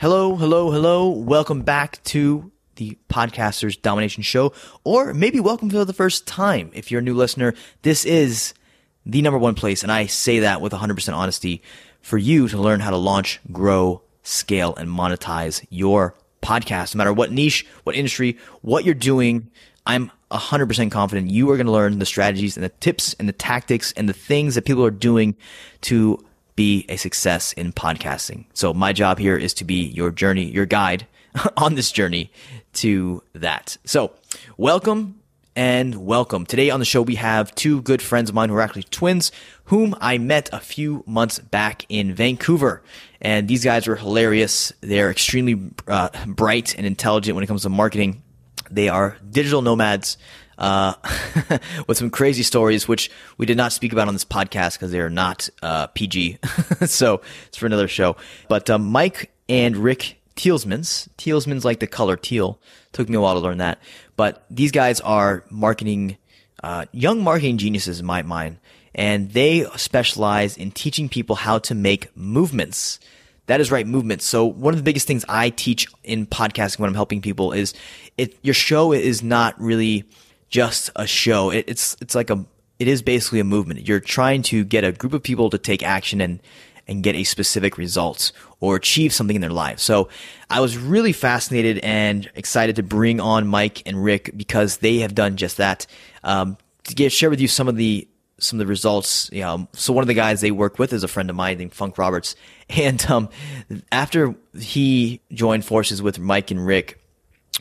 Hello, hello, hello. Welcome back to the Podcasters Domination Show, or maybe welcome for the first time. If you're a new listener, this is the number one place, and I say that with 100% honesty for you to learn how to launch, grow, scale, and monetize your podcast. No matter what niche, what industry, what you're doing, I'm 100% confident you are going to learn the strategies and the tips and the tactics and the things that people are doing to be a success in podcasting. So my job here is to be your journey, your guide on this journey to that. So welcome and welcome. Today on the show, we have two good friends of mine who are actually twins, whom I met a few months back in Vancouver. And these guys are hilarious. They're extremely uh, bright and intelligent when it comes to marketing. They are digital nomads uh, with some crazy stories, which we did not speak about on this podcast because they are not uh, PG. so it's for another show. But um, Mike and Rick Tealsmans, Tealsmans like the color teal. Took me a while to learn that. But these guys are marketing, uh, young marketing geniuses in my mind. And they specialize in teaching people how to make movements. That is right, movements. So one of the biggest things I teach in podcasting when I'm helping people is it, your show is not really just a show. It, it's it's like a it is basically a movement. You're trying to get a group of people to take action and and get a specific result or achieve something in their life. So I was really fascinated and excited to bring on Mike and Rick because they have done just that. Um, to get, share with you some of the some of the results. You know, so one of the guys they work with is a friend of mine named Funk Roberts, and um, after he joined forces with Mike and Rick,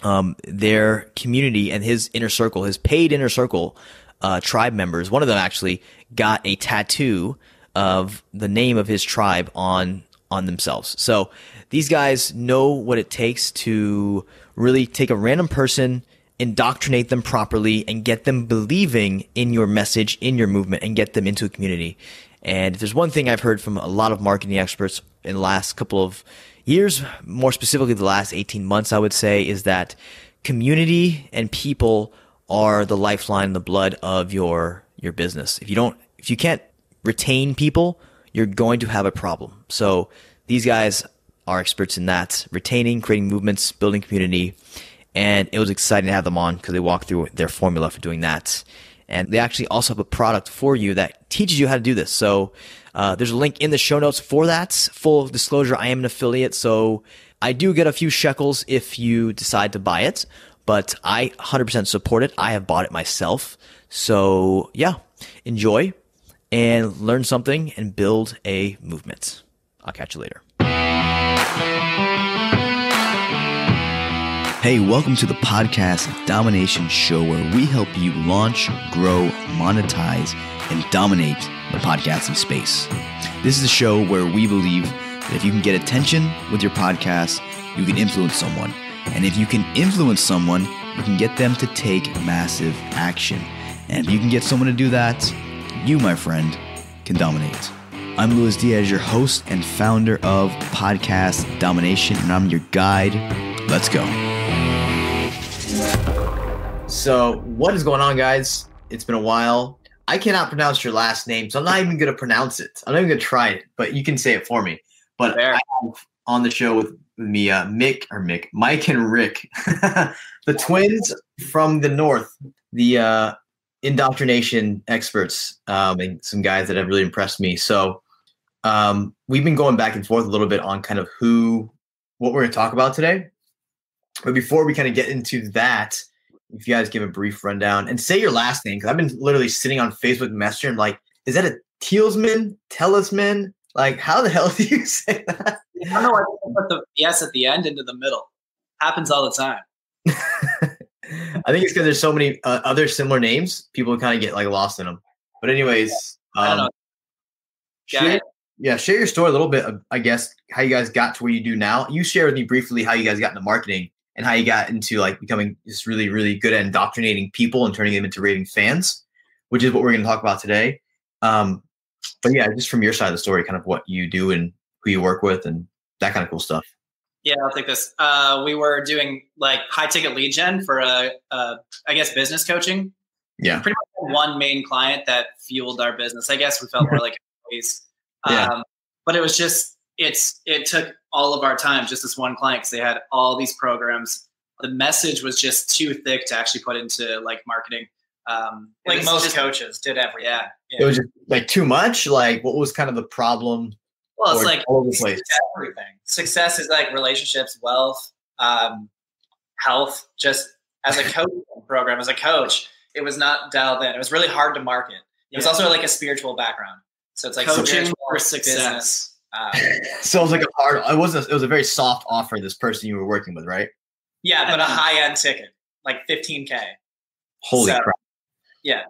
um, their community and his inner circle, his paid inner circle uh, tribe members. One of them actually got a tattoo of the name of his tribe on on themselves. So these guys know what it takes to really take a random person, indoctrinate them properly, and get them believing in your message, in your movement, and get them into a community. And if there's one thing I've heard from a lot of marketing experts in the last couple of years, more specifically the last 18 months, I would say, is that community and people are the lifeline, the blood of your, your business. If you don't, if you can't retain people, you're going to have a problem. So these guys are experts in that, retaining, creating movements, building community. And it was exciting to have them on because they walk through their formula for doing that. And they actually also have a product for you that teaches you how to do this. So uh, there's a link in the show notes for that. Full disclosure, I am an affiliate, so I do get a few shekels if you decide to buy it, but I 100% support it. I have bought it myself. So yeah, enjoy and learn something and build a movement. I'll catch you later. Hey, welcome to the podcast Domination Show, where we help you launch, grow, monetize, and dominate the podcasting space. This is a show where we believe that if you can get attention with your podcast, you can influence someone. And if you can influence someone, you can get them to take massive action. And if you can get someone to do that, you, my friend, can dominate. I'm Luis Diaz, your host and founder of Podcast Domination, and I'm your guide. Let's go. So, what is going on, guys? It's been a while. I cannot pronounce your last name, so I'm not even going to pronounce it. I'm not even going to try it, but you can say it for me. But Fair. I have on the show with me, uh, Mick or Mick, Mike and Rick, the twins from the north, the uh, indoctrination experts, um, and some guys that have really impressed me. So um, we've been going back and forth a little bit on kind of who, what we're going to talk about today. But before we kind of get into that, if you guys give a brief rundown and say your last name, because I've been literally sitting on Facebook Messenger and like, is that a Tealsman, Tellisman? Like, how the hell do you say that? I don't know. I put the yes at the end into the middle. Happens all the time. I think it's because there's so many uh, other similar names. People kind of get like lost in them. But anyways, um, share, yeah, share your story a little bit. Of, I guess how you guys got to where you do now. You share with me briefly how you guys got into marketing and how you got into like becoming just really, really good at indoctrinating people and turning them into raving fans, which is what we're going to talk about today. Um, but yeah, just from your side of the story, kind of what you do and who you work with and that kind of cool stuff. Yeah, I'll take this. Uh, we were doing like high ticket lead gen for a, a I guess, business coaching. Yeah. Pretty much one main client that fueled our business. I guess we felt more like employees. Yeah. Um, but it was just it's it took all of our time just this one client because they had all these programs. The message was just too thick to actually put into like marketing. Um, Like most just- coaches did everything. Yeah. It was just like too much. Like, what was kind of the problem? Well, it's like all over the place. everything. Success is like relationships, wealth, um, health. Just as a coach program, as a coach, it was not dialed in. It was really hard to market. It was also like a spiritual background. So it's like coaching spiritual, for success. business. Um, So it was like a hard. It wasn't. It was a very soft offer. This person you were working with, right? yeah, but a high end ticket, like 15k. Holy So- crap! Yeah.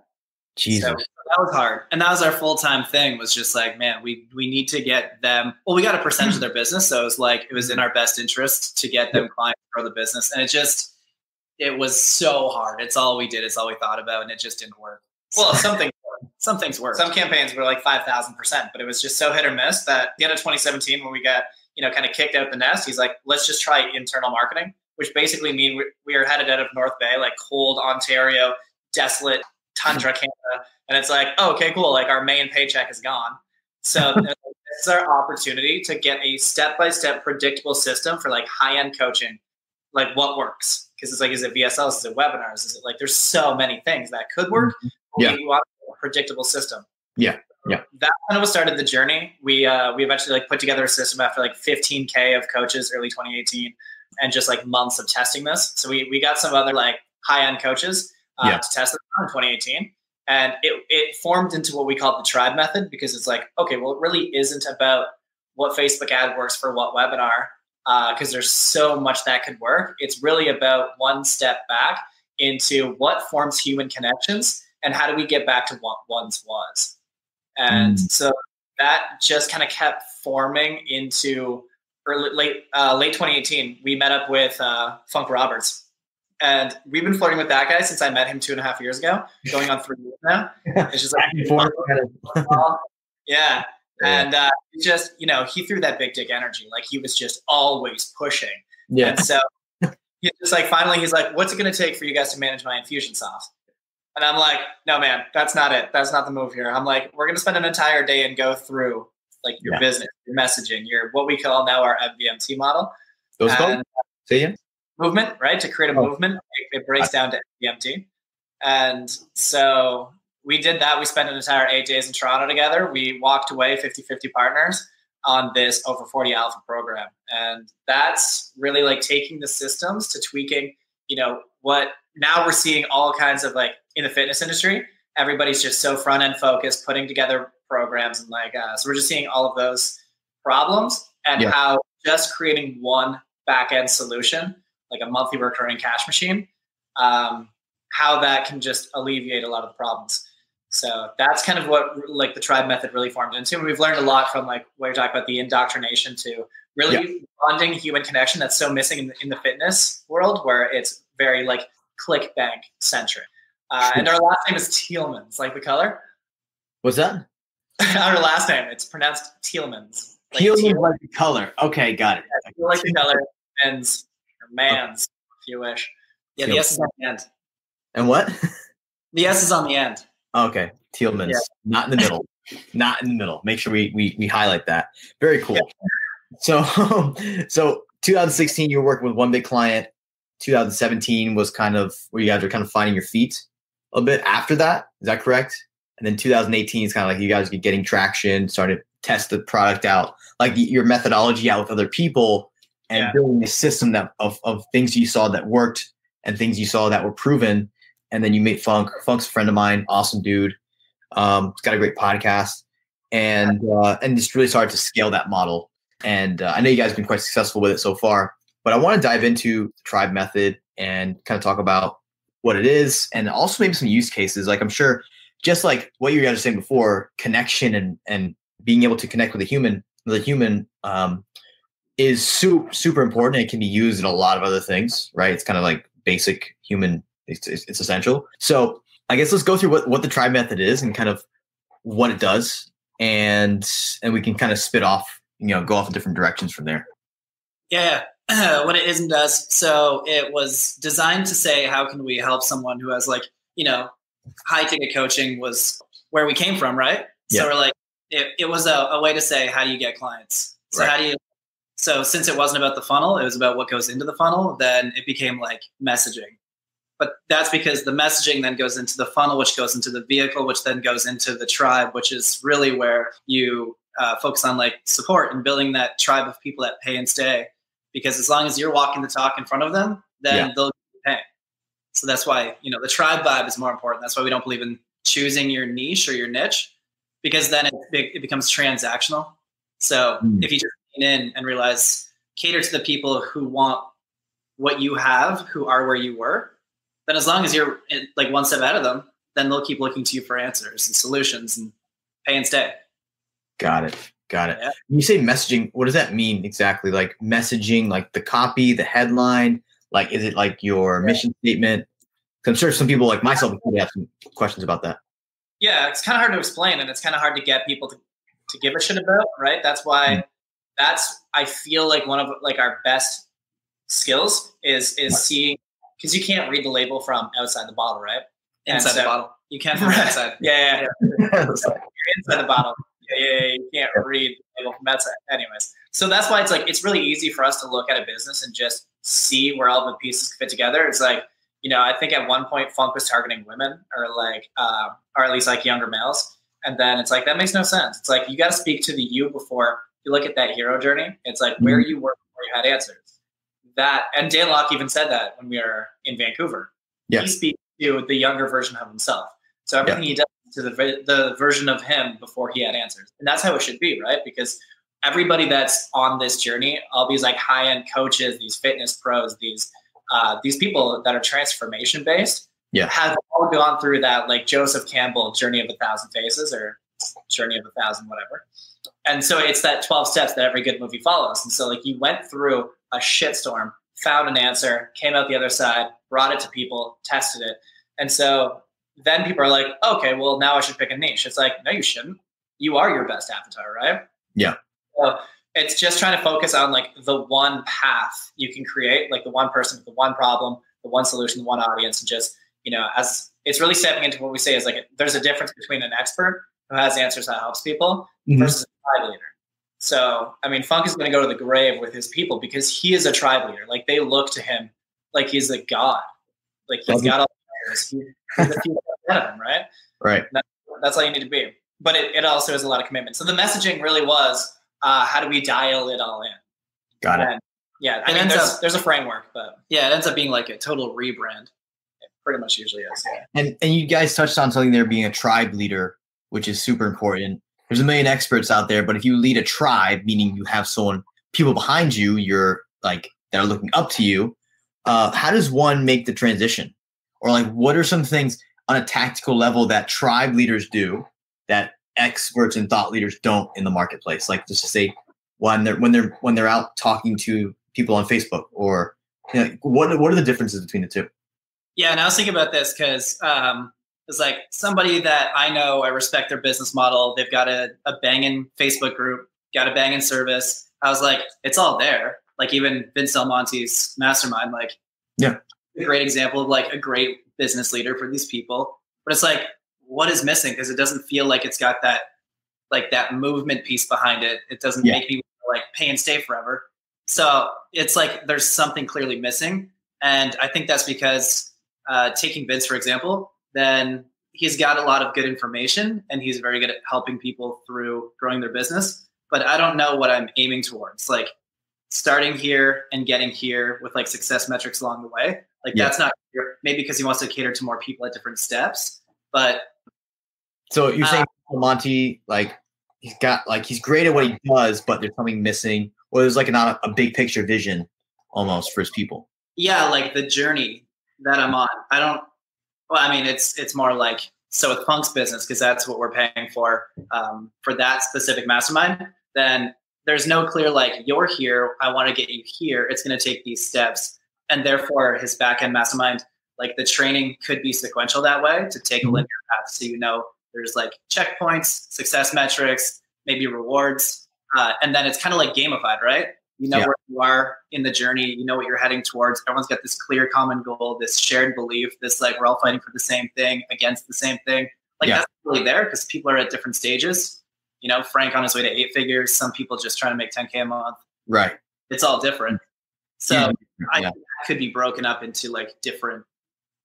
Jesus. So that was hard, and that was our full time thing. Was just like, man, we we need to get them. Well, we got a percentage of their business, so it was like it was in our best interest to get them clients, grow the business, and it just it was so hard. It's all we did. It's all we thought about, and it just didn't work. Well, something Some things worked. Some campaigns were like five thousand percent, but it was just so hit or miss that at the end of 2017, when we got you know kind of kicked out the nest, he's like, let's just try internal marketing, which basically mean we, we are headed out of North Bay, like cold Ontario, desolate tundra Canada, and it's like, oh, okay, cool, like our main paycheck is gone. So this is our opportunity to get a step by step predictable system for like high end coaching, like what works. Because it's like, is it VSLs? Is it webinars? Is it like, there's so many things that could work. Mm-hmm. Yeah. We want a predictable system. Yeah, yeah. That kind of what started the journey. We uh, we eventually like put together a system after like 15k of coaches early 2018, and just like months of testing this. So we we got some other like high end coaches uh, Yeah. to test it in 2018, and it it formed into what we call the tribe method because it's like okay, well, it really isn't about what Facebook ad works for what webinar because there's so much that could work. It's really about one step back into what forms human connections and how do we get back to what once was. And Mm. so that just kind of kept forming into early, late uh, late 2018. We met up with uh, Funk Roberts, and we've been flirting with that guy since I met him two and a half years ago, going on three years now. It's just like Back and kind of- yeah. And uh, just, you know, he threw that big dick energy. Like he was just always pushing. Yeah. And so he's just like, finally, he's like, what's it going to take for you guys to manage my Infusionsoft? And I'm like, no, man, that's not it. That's not the move here. I'm like, we're going to spend an entire day and go through like your Yeah. business, your messaging, your what we call now our MVMT model. Those called? Say again? movement, right? To create a Oh. movement, it, it breaks down to MVMT. And so we did that. We spent an entire eight days in Toronto together. We walked away 50 50 partners on this over 40 alpha program. And that's really like taking the systems to tweaking, you know, what now we're seeing all kinds of like in the fitness industry, everybody's just so front end focused, putting together programs and like, uh, so we're just seeing all of those problems and Yeah. how just creating one back end solution, like a monthly recurring cash machine, um, how that can just alleviate a lot of the problems. So that's kind of what like the tribe method really formed into. And we've learned a lot from like what you're talking about the indoctrination to really bonding human connection that's so missing in the, in the fitness world where it's very like ClickBank centric. Uh, and our last name is Tealmans, like the color. What's that? our last name, it's pronounced Tealmans. Like Teal Teal- means like the color. Okay, got it. Feel like the color men's or man's, if you wish. Yeah, the S is on the end. And what? the S is on the end. Okay, Tealman's Yeah. not in the middle. not in the middle. Make sure we we, we highlight that. Very cool. So so 2016 you were working with one big client. 2017 was kind of where you guys were kind of finding your feet a bit after that. Is that correct? And then 2018 is kind of like you guys get getting traction, started to test the product out, like your methodology out with other people, and Yeah. building a system that of of things you saw that worked and things you saw that were proven. And then you meet Funk. Funk's a friend of mine, awesome dude. Um, he's got a great podcast, and uh, and just really started to scale that model. And uh, I know you guys have been quite successful with it so far. But I want to dive into the tribe method and kind of talk about what it is, and also maybe some use cases. Like I'm sure, just like what you guys were saying before, connection and and being able to connect with a human, a human, um, is super super important. It can be used in a lot of other things, right? It's kind of like basic human. It's, it's, it's essential. So I guess let's go through what, what the tribe method is and kind of what it does, and and we can kind of spit off, you know, go off in different directions from there. Yeah, what it is and does. So it was designed to say, how can we help someone who has like, you know, high ticket coaching was where we came from, right? Yeah. So we're like, it, it was a, a way to say, how do you get clients? So Right. how do you? So since it wasn't about the funnel, it was about what goes into the funnel. Then it became like messaging. But that's because the messaging then goes into the funnel, which goes into the vehicle, which then goes into the tribe, which is really where you uh, focus on like support and building that tribe of people that pay and stay. Because as long as you're walking the talk in front of them, then Yeah. they'll pay. So that's why you know the tribe vibe is more important. That's why we don't believe in choosing your niche or your niche, because then it, it becomes transactional. So Mm. if you just lean in and realize cater to the people who want what you have, who are where you were, then as long as you're in, like one step ahead of them, then they'll keep looking to you for answers and solutions and pay and stay. Got it. Got it. Yeah. When you say messaging, what does that mean exactly? Like messaging, like the copy, the headline, like is it like your mission statement? 'Cause I'm sure some people like myself would probably have some questions about that. yeah, it's kind of hard to explain, and it's kind of hard to get people to, to give a shit about, right? That's why Mm. that's I feel like one of like our best skills is is Right. seeing because you can't read the label from outside the bottle, right? And Inside the bottle. You can't from outside. Yeah, yeah, yeah. It's like, inside the bottle. Yeah, yeah, yeah, you can't read the label from outside. Anyways, so that's why it's like it's really easy for us to look at a business and just see where all the pieces fit together. It's like you know, I think at one point Funk was targeting women or like, uh, or at least like younger males, and then it's like that makes no sense. It's like you got to speak to the you before you look at that hero journey. It's like where you were before you had answers. That and Dan Lok even said that when we were in Vancouver. Yeah. He speaks to the younger version of himself. So everything he does to the the version of him before he had answers, and that's how it should be, right? Because everybody that's on this journey, all these like high end coaches, these fitness pros, these uh, these people that are transformation based, Yeah. have all gone through that like Joseph Campbell journey of a thousand faces or journey of a thousand whatever. And so it's that 12 steps that every good movie follows. And so like you went through a shitstorm, found an answer, came out the other side, brought it to people, tested it. And so then people are like, okay, well now I should pick a niche. It's like, no, you shouldn't. You are your best avatar, right? Yeah. So it's just trying to focus on like the one path you can create, like the one person, the one problem, the one solution, the one audience, and just you know, as it's really stepping into what we say is like there's a difference between an expert who has answers that helps people Mhm. versus a tribe leader. So, I mean, Funk is going to go to the grave with his people because he is a tribe leader. Like they look to him like he's a god. Like he's Love got all the answers. He, he's few of him, right? right. That's all you need to be. But it, it also is a lot of commitment. So the messaging really was uh, how do we dial it all in? Got it. And, yeah, I It mean, ends there's, up- there's a framework, but Yeah, it ends up being like a total rebrand. it pretty much usually is. Yeah. And and you guys touched on something there being a tribe leader, which is super important. There's a million experts out there, but if you lead a tribe, meaning you have someone, people behind you, you're like that are looking up to you. Uh, how does one make the transition, or like what are some things on a tactical level that tribe leaders do that experts and thought leaders don't in the marketplace? Like just to say when they're when they're when they're out talking to people on Facebook, or you know, what what are the differences between the two? Yeah, and I was thinking about this because um, it's like somebody that I know, I respect their business model. They've got a, a banging Facebook group, got a banging service. I was like, it's all there. Like even Vince Del Monte's mastermind, like Yeah. A great example of like a great business leader for these people. But it's like, what is missing? Because it doesn't feel like it's got that like that movement piece behind it. It doesn't Yeah. make me like pay and stay forever. So it's like there's something clearly missing. And I think that's because uh, taking Vince, for example, then he's got a lot of good information and he's very good at helping people through growing their business. But I don't know what I'm aiming towards. Like starting here and getting here with like success metrics along the way. Like Yeah. that's not maybe because he wants to cater to more people at different steps. But So you're Uh, saying Monte, like he's got like he's great at what he does, but there's something missing, or there's like not a, a big picture vision almost for his people. yeah, like the journey that I'm on. I don't. Well, I mean, it's it's more like so with Punk's business because that's what we're paying for um, for that specific mastermind. Then there's no clear like you're here. I want to get you here. It's going to take these steps, and therefore his back end mastermind, like the training could be sequential that way to take a Mhm. linear path, so you know there's like checkpoints, success metrics, maybe rewards, uh, and then it's kind of like gamified, right? You know Yeah. where you are in the journey. You know what you're heading towards. Everyone's got this clear common goal, this shared belief, this like we're all fighting for the same thing against the same thing. Like Yeah. that's really there because people are at different stages. You know, Frank on his way to eight figures. Some people just trying to make 10k a month. Right. It's all different. So Yeah. I Yeah. that could be broken up into like different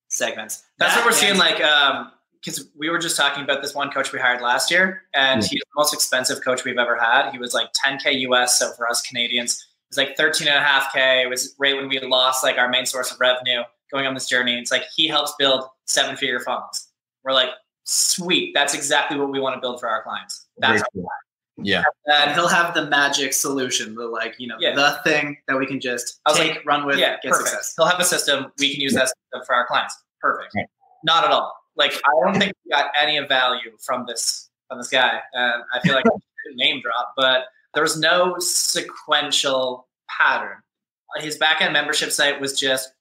segments. That's That what we're seeing. Like, um, because we were just talking about this one coach we hired last year, and Yeah. he's the most expensive coach we've ever had. He was like 10k US. So for us Canadians, it was like 13 and a half k. It was right when we lost like our main source of revenue going on this journey. It's like he helps build seven figure funnels. We're like, sweet. That's exactly what we want to build for our clients. That's cool. Yeah. and he'll have the magic solution, the like, you know, Yeah. the thing that we can just I was take, like, run with, yeah, get perfect. success. He'll have a system. We can use that system for our clients. Perfect. Right. Not at all. Like I don't think we got any value from this from this guy, and I feel like I name drop, but there was no sequential pattern. His backend membership site was just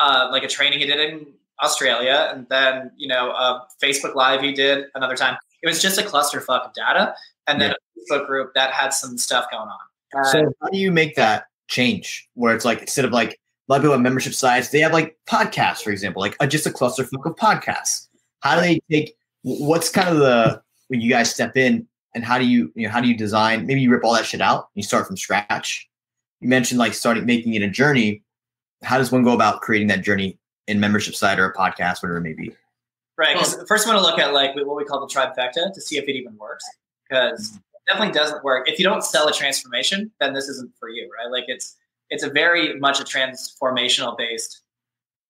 uh, like a training he did in Australia, and then you know a Facebook Live he did another time. It was just a clusterfuck of data, and then a Facebook group that had some stuff going on. So how do you make that change where it's like instead of like a lot of people have membership sites, they have like podcasts, for example, like uh, just a clusterfuck of podcasts. How do they take what's kind of the when you guys step in and how do you you know how do you design maybe you rip all that shit out and you start from scratch. You mentioned like starting making it a journey. How does one go about creating that journey in membership site or a podcast, whatever it may be? Right. Because first, we want to look at like what we call the trifecta to see if it even works. Because it definitely doesn't work. If you don't sell a transformation, then this isn't for you, right? Like it's it's a very much a transformational based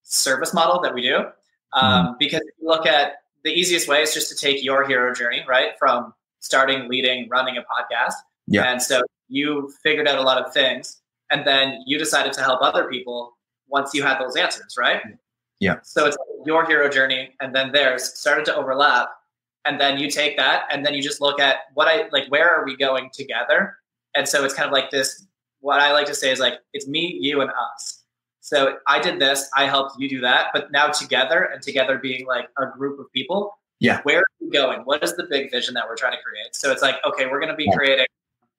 service model that we do. Um, because if you look at the easiest way is just to take your hero journey, right, from starting, leading, running a podcast. Yeah. And so you figured out a lot of things, and then you decided to help other people once you had those answers, right? Yeah. So it's your hero journey and then theirs started to overlap. And then you take that and then you just look at what I like, where are we going together? And so it's kind of like this. What I like to say is like, it's me, you, and us. So I did this, I helped you do that. But now together and together being like a group of people, Yeah. where are we going? What is the big vision that we're trying to create? So it's like, okay, we're going to be Yeah. creating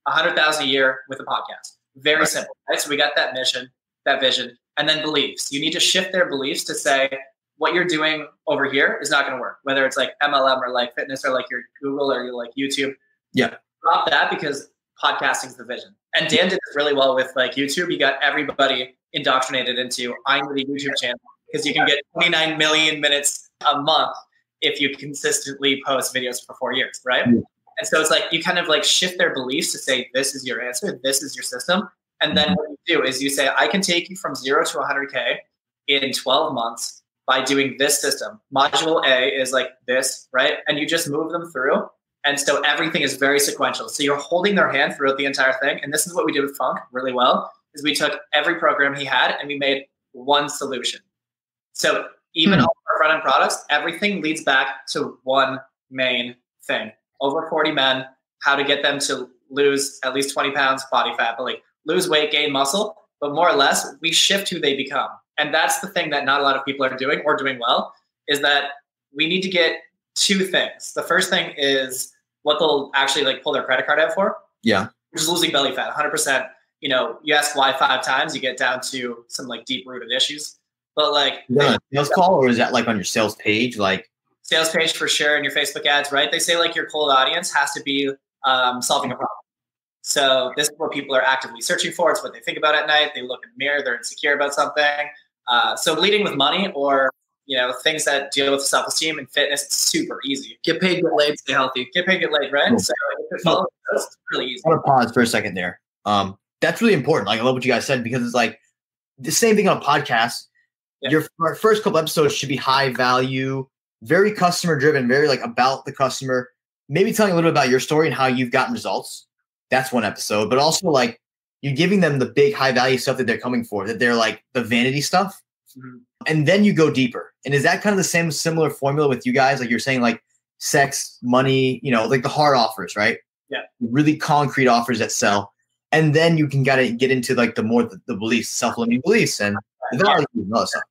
a hundred thousand a year with a podcast. Very Right. simple, right? So we got that mission, that vision, and then beliefs. You need to shift their beliefs to say what you're doing over here is not going to work. Whether it's like MLM or like fitness or like your Google or your like YouTube. Yeah. Drop that because podcasting's the vision. And Dan did this really well with like YouTube. He got everybody indoctrinated into I need a YouTube channel because you can get 29 million minutes a month if you consistently post videos for four years, right? Yeah. And so it's like you kind of like shift their beliefs to say this is your answer, this is your system. And then what you do is you say, I can take you from zero to 100K in 12 months by doing this system. Module A is like this, right? And you just move them through. And so everything is very sequential. So you're holding their hand throughout the entire thing. And this is what we did with Funk really well, is we took every program he had and we made one solution. So even Hmm. all our front end products, everything leads back to one main thing. Over 40 men, how to get them to lose at least 20 pounds body fat, but like lose weight, gain muscle, but more or less we shift who they become. And that's the thing that not a lot of people are doing or doing well is that we need to get two things. The first thing is what they'll actually like pull their credit card out for, Yeah. which is losing belly fat, 100%. You know, you ask why five times, you get down to some like deep rooted issues. But like Is that on a sales call or is that like on your sales page? Like sales page for sure in your Facebook ads, right? They say like your cold audience has to be um, solving a problem. So this is what people are actively searching for. It's what they think about at night. They look in the mirror. They're insecure about something. Uh, so leading with money or you know things that deal with self-esteem and fitness, it's super easy. Get paid, get laid, stay healthy. Get paid, get laid, right? Cool. So if it follows those, it's really easy. I want to pause for a second there. Um, that's really important. Like I love what you guys said because it's like the same thing on a podcast. Yeah. Your first couple episodes should be high value, very customer driven, very like about the customer. Maybe telling a little bit about your story and how you've gotten results. That's one episode, but also like you're giving them the big high value stuff that they're coming for, that they're like the vanity stuff. Mhm. And then you go deeper. And is that kind of the same similar formula with you guys? Like you're saying, like sex, money, you know, like the hard offers, right? Yeah. Really concrete offers that sell. And then you can gotta get into like the more the, the beliefs, self-limiting beliefs and the values and all that stuff.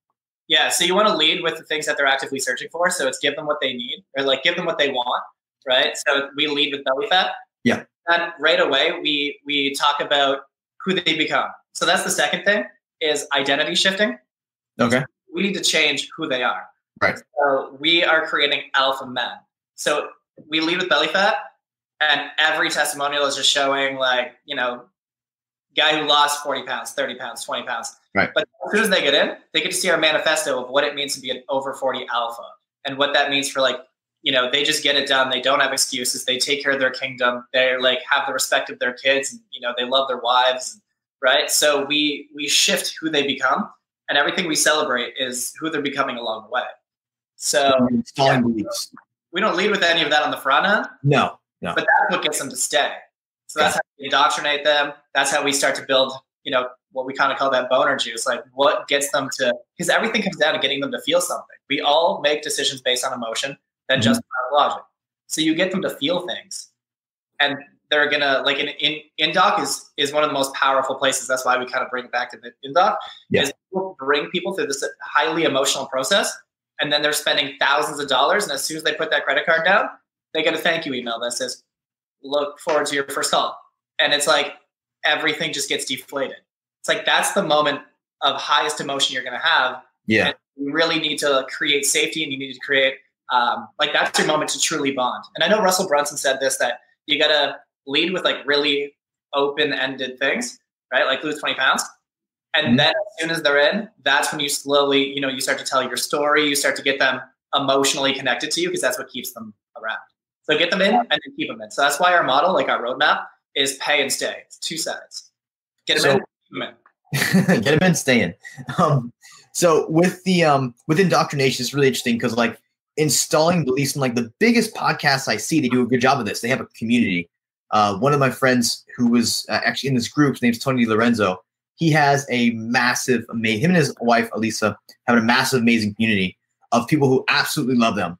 Yeah, so you want to lead with the things that they're actively searching for. So it's give them what they need, or like give them what they want, right? So we lead with belly fat. Yeah. Right away we we talk about who they become. So that's the second thing is identity shifting. Okay. We need to change who they are. Right. So we are creating alpha men. So we lead with belly fat, and every testimonial is just showing like you know guy who lost 40 pounds 30 pounds 20 pounds right but as soon as they get in they get to see our manifesto of what it means to be an over 40 alpha and what that means for like you know they just get it done. They don't have excuses. They take care of their kingdom. They're like have the respect of their kids and, you know they love their wives right? So we we shift who they become and everything we celebrate is who they're becoming along the way. So yeah, we don't lead with any of that on the front end. No no. But that's what gets them to stay. So that's how we indoctrinate them. That's how we start to build you know what we kind of call that boner juice like what gets them to because everything comes down to getting them to feel something. We all make decisions based on emotion than mm-hmm. just logic. So you get them to feel things, and they're gonna like in in Indoc is is one of the most powerful places. That's why we kind of bring it back to the Indoc. Yeah. Is bring people through this highly emotional process, and then they're spending thousands of dollars, and as soon as they put that credit card down, they get a thank you email that says, "Look forward to your first call," and it's like everything just gets deflated. It's like that's the moment of highest emotion you're going to have. Yeah. And you really need to create safety, and you need to create um, like that's your moment to truly bond. And I know Russell Brunson said this that you got to lead with like really open ended things, right? Like lose 20 pounds. And mm-hmm. then as soon as they're in, that's when you slowly, you know, you start to tell your story, you start to get them emotionally connected to you because that's what keeps them around. So get them in and then keep them in. So that's why our model, like our roadmap, is pay and stay. It's two sides. Get them so, in, keep them in. get them in, stay in. Um, so with the um with indoctrination, it's really interesting because like installing beliefs in like the biggest podcasts I see, they do a good job of this. They have a community. Uh, one of my friends who was uh, actually in this group, his name's Tony Lorenzo. He has a massive, amazing, him and his wife, Elisa, have a massive, amazing community of people who absolutely love them.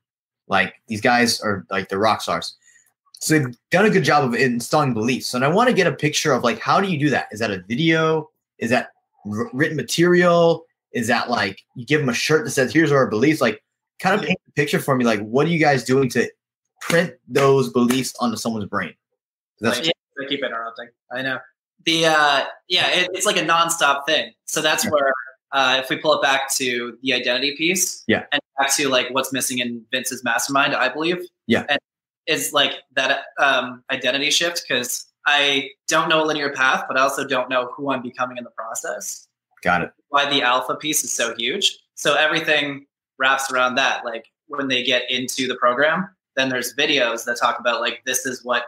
Like these guys are like the rock stars. So they've done a good job of installing beliefs. And I want to get a picture of like, how do you do that? Is that a video? Is that r- written material? Is that like you give them a shirt that says, here's our beliefs? Like, kind of paint the picture for me. Like, what are you guys doing to print those beliefs onto someone's brain? That's yeah, I keep interrupting. I know. The uh, yeah, it, it's like a nonstop thing. So that's yeah. where uh, if we pull it back to the identity piece, yeah, and back to like what's missing in Vince's mastermind, I believe, yeah, and is like that um, identity shift because I don't know a linear path, but I also don't know who I'm becoming in the process. Got it. Why the alpha piece is so huge. So everything wraps around that. Like when they get into the program, then there's videos that talk about like this is what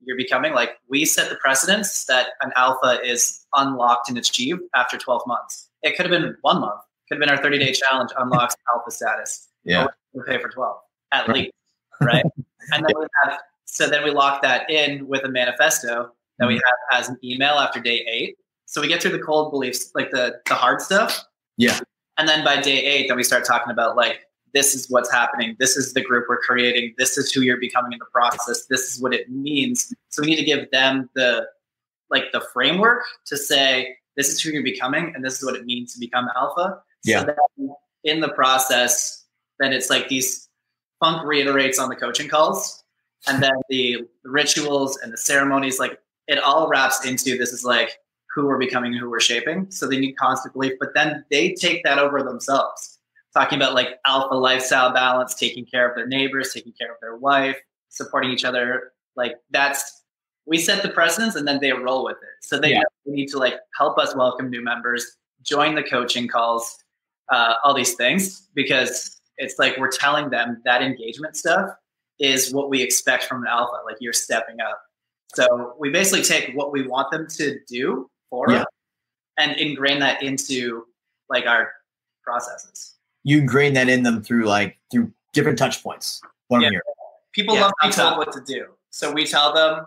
you're becoming. Like we set the precedence that an alpha is unlocked and achieved after 12 months. It could have been one month. Could have been our 30 day challenge unlocks alpha status. Yeah, we pay for 12 at least, right? and then we have so then we lock that in with a manifesto that we mm-hmm. have as an email after day eight. So we get through the cold beliefs, like the the hard stuff. Yeah. And then by day eight, then we start talking about like, this is what's happening. This is the group we're creating. This is who you're becoming in the process. This is what it means. So we need to give them the like the framework to say this is who you're becoming and this is what it means to become alpha. Yeah. So in the process, then it's like these funk reiterates on the coaching calls, and then the rituals and the ceremonies, like it all wraps into this is like who we're becoming and who we're shaping. So they need constant belief, but then they take that over themselves. Talking about like alpha lifestyle balance, taking care of their neighbors, taking care of their wife, supporting each other. Like that's we set the precedence and then they roll with it. So they, yeah. need to like help us welcome new members, join the coaching calls, uh, all these things because it's like we're telling them that engagement stuff is what we expect from an alpha. Like you're stepping up. So we basically take what we want them to do for yeah. and ingrain that into like our processes. You ingrain that in them through like through different touch points. What yeah. People yeah, love being told what to do. So we tell them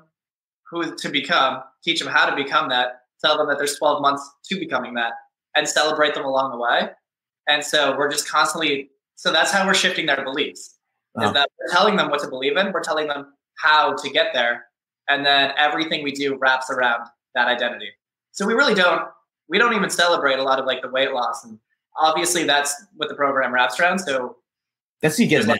who to become, teach them how to become that, tell them that there's 12 months to becoming that, and celebrate them along the way. And so we're just constantly so that's how we're shifting their beliefs. Uh-huh. Is that we're telling them what to believe in, we're telling them how to get there, and then everything we do wraps around that identity. So we really don't we don't even celebrate a lot of like the weight loss, and obviously that's what the program wraps around. So that's you get it.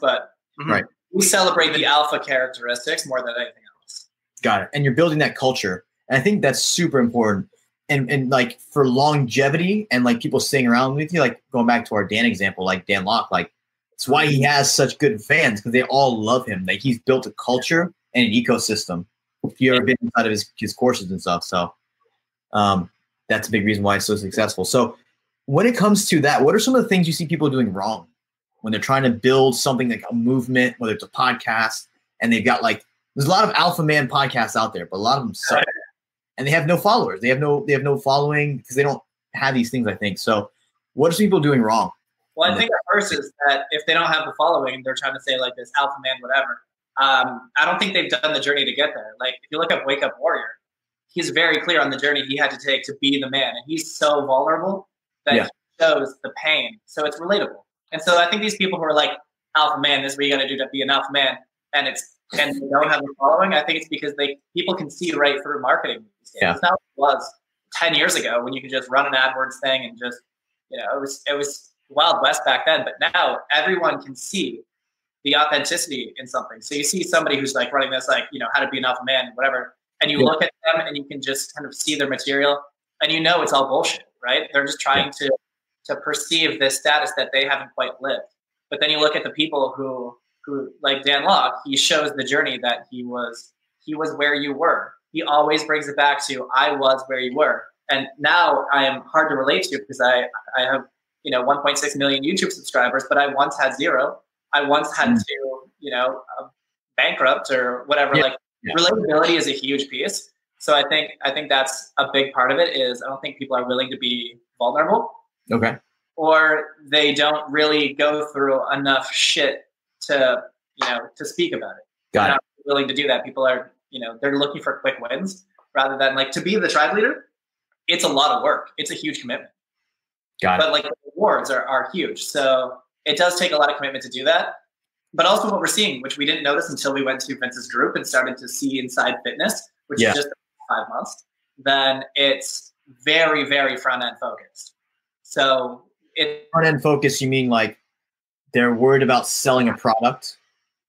But mm-hmm. right, we celebrate the alpha characteristics more than anything else. Got it. And you're building that culture, and I think that's super important. And and like for longevity and like people staying around with you, like going back to our Dan example, like Dan Lok, like it's why he has such good fans because they all love him. Like he's built a culture and an ecosystem. If you ever been inside of his, his courses and stuff, so um, that's a big reason why it's so successful. So when it comes to that, what are some of the things you see people doing wrong when they're trying to build something like a movement, whether it's a podcast, and they've got like there's a lot of alpha man podcasts out there, but a lot of them suck, and they have no followers. They have no they have no following because they don't have these things. I think so. What are people doing wrong? Well, I think at first is that if they don't have the following, they're trying to say like this alpha man, whatever. Um, I don't think they've done the journey to get there. Like if you look up Wake Up Warrior, he's very clear on the journey he had to take to be the man, and he's so vulnerable that yeah. he shows the pain. So it's relatable. And so I think these people who are like alpha man, this is what you got to do to be an alpha man, and it's and they don't have the following. I think it's because they people can see right through marketing. Yeah. It's not what it was ten years ago when you could just run an AdWords thing and just you know it was it was wild west back then. But now everyone can see the authenticity in something. So you see somebody who's like running this like you know how to be an alpha man, whatever, and you yeah. look at them and you can just kind of see their material and you know it's all bullshit, right? They're just trying to to perceive this status that they haven't quite lived. But then you look at the people who who like Dan Lok, he shows the journey that he was he was where you were. He always brings it back to I was where you were. And now I am hard to relate to because I I have you know 1.6 million YouTube subscribers, but I once had zero. I once had mm. to you know uh, bankrupt or whatever. Yeah. Like yeah. relatability is a huge piece. So I think I think that's a big part of it. Is I don't think people are willing to be vulnerable. Okay. Or they don't really go through enough shit to you know to speak about it. Got they're it. Not willing to do that. People are you know they're looking for quick wins rather than like to be the tribe leader. It's a lot of work. It's a huge commitment. Got but it. like the rewards are, are huge. So it does take a lot of commitment to do that. But also what we're seeing, which we didn't notice until we went to Vince's group and started to see inside fitness, which yeah. is just five months, then it's very, very front end focused. So it front end focus, you mean like they're worried about selling a product?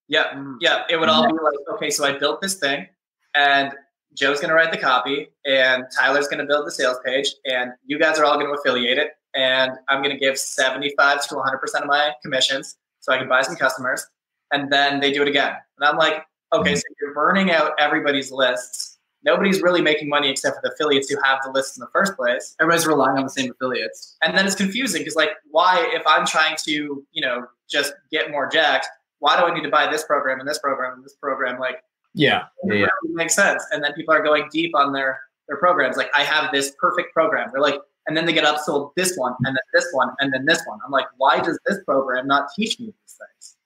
Yeah, mm. yeah. It would all be like, okay, so I built this thing, and Joe's going to write the copy, and Tyler's going to build the sales page, and you guys are all going to affiliate it, and I'm going to give 75 to 100 percent of my commissions so I can buy some customers, and then they do it again, and I'm like, okay, mm. so you're burning out everybody's lists nobody's really making money except for the affiliates who have the list in the first place. Everybody's relying on the same affiliates. And then it's confusing because like why if I'm trying to, you know, just get more jacked, why do I need to buy this program and this program and this program? Like yeah, yeah, yeah. makes sense. And then people are going deep on their their programs. Like I have this perfect program. They're like, and then they get upsold this one and then this one and then this one. I'm like, why does this program not teach me these things?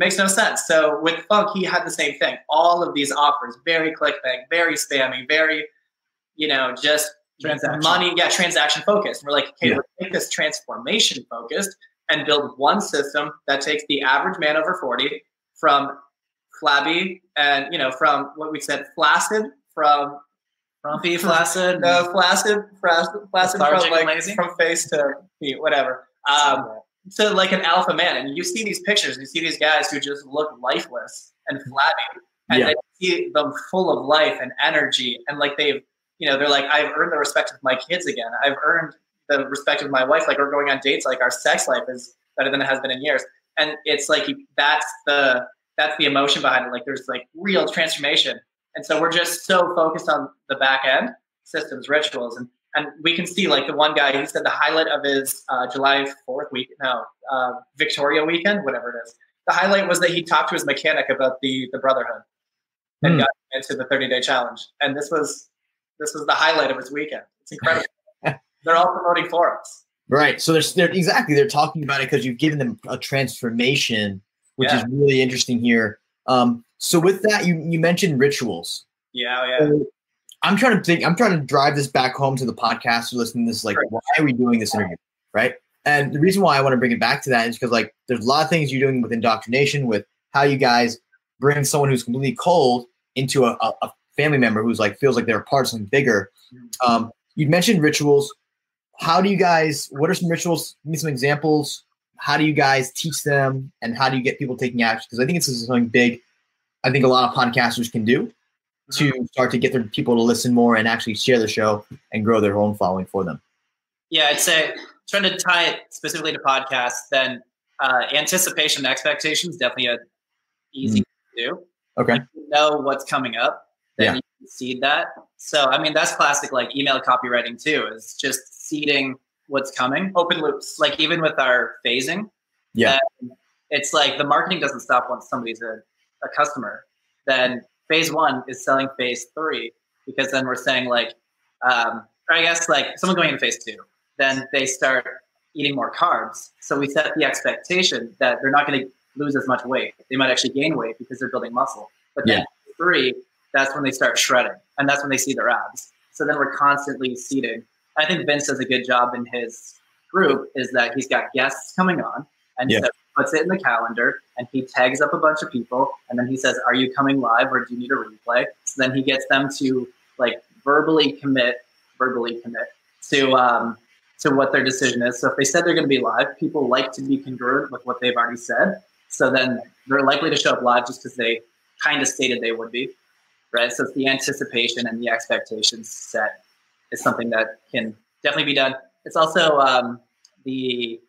Makes no sense. So with Funk, he had the same thing. All of these offers, very clickbait, very spammy, very, you know, just money, yeah, transaction focused. we're like, okay, yeah. let's make this transformation focused and build one system that takes the average man over 40 from flabby and, you know, from what we said, flaccid, from frumpy, flaccid, no, flaccid, flaccid, flaccid from, like, from face to feet, whatever. Um, to like an alpha man, and you see these pictures, you see these guys who just look lifeless and flabby, and yeah. they see them full of life and energy, and like they've, you know, they're like, I've earned the respect of my kids again. I've earned the respect of my wife. Like we're going on dates, like our sex life is better than it has been in years, and it's like that's the that's the emotion behind it. Like there's like real transformation, and so we're just so focused on the back end systems, rituals, and and we can see like the one guy he said the highlight of his uh, july 4th week no uh, victoria weekend whatever it is. The highlight was that he talked to his mechanic about the the brotherhood and mm. got into the 30 day challenge. And this was this was the highlight of his weekend. It's incredible. They're all promoting for us. Right. So they're, they're exactly they're talking about it because you've given them a transformation which yeah. is really interesting here. Um, so with that you you mentioned rituals. Yeah yeah. So I'm trying to think. I'm trying to drive this back home to the podcast. Listening to this, like, why are we doing this interview, right? And the reason why I want to bring it back to that is because, like, there's a lot of things you're doing with indoctrination, with how you guys bring someone who's completely cold into a, a, a family member who's like feels like they're a part of something bigger. Mm-hmm. Um, you mentioned rituals. How do you guys? What are some rituals? Give me some examples. How do you guys teach them, and how do you get people taking action? Because I think it's something big. I think a lot of podcasters can do to start to get their people to listen more and actually share the show and grow their own following for them? Yeah, I'd say trying to tie it specifically to podcasts, then uh, anticipation and expectations definitely a easy mm. to do. Okay. You know what's coming up, then Yeah. you can seed that. So I mean that's classic like email copywriting too, is just seeding what's coming. Open loops. Like even with our phasing, Yeah. it's like the marketing doesn't stop once somebody's a, a customer. Then phase one is selling phase three because then we're saying like, um, or I guess like someone going into phase two, then they start eating more carbs. So we set the expectation that they're not going to lose as much weight. They might actually gain weight because they're building muscle. But then Yeah. three, that's when they start shredding, and that's when they see their abs. So then we're constantly seeding. I think Vince does a good job in his group. Is that he's got guests coming on, and Yeah. so puts it in the calendar, and he tags up a bunch of people, and then he says, "Are you coming live, or do you need a replay?" So then he gets them to like verbally commit, verbally commit to um, to what their decision is. So if they said they're going to be live, people like to be congruent with what they've already said. So then they're likely to show up live just because they kind of stated they would be, right? So it's the anticipation and the expectations set is something that can definitely be done. It's also um, the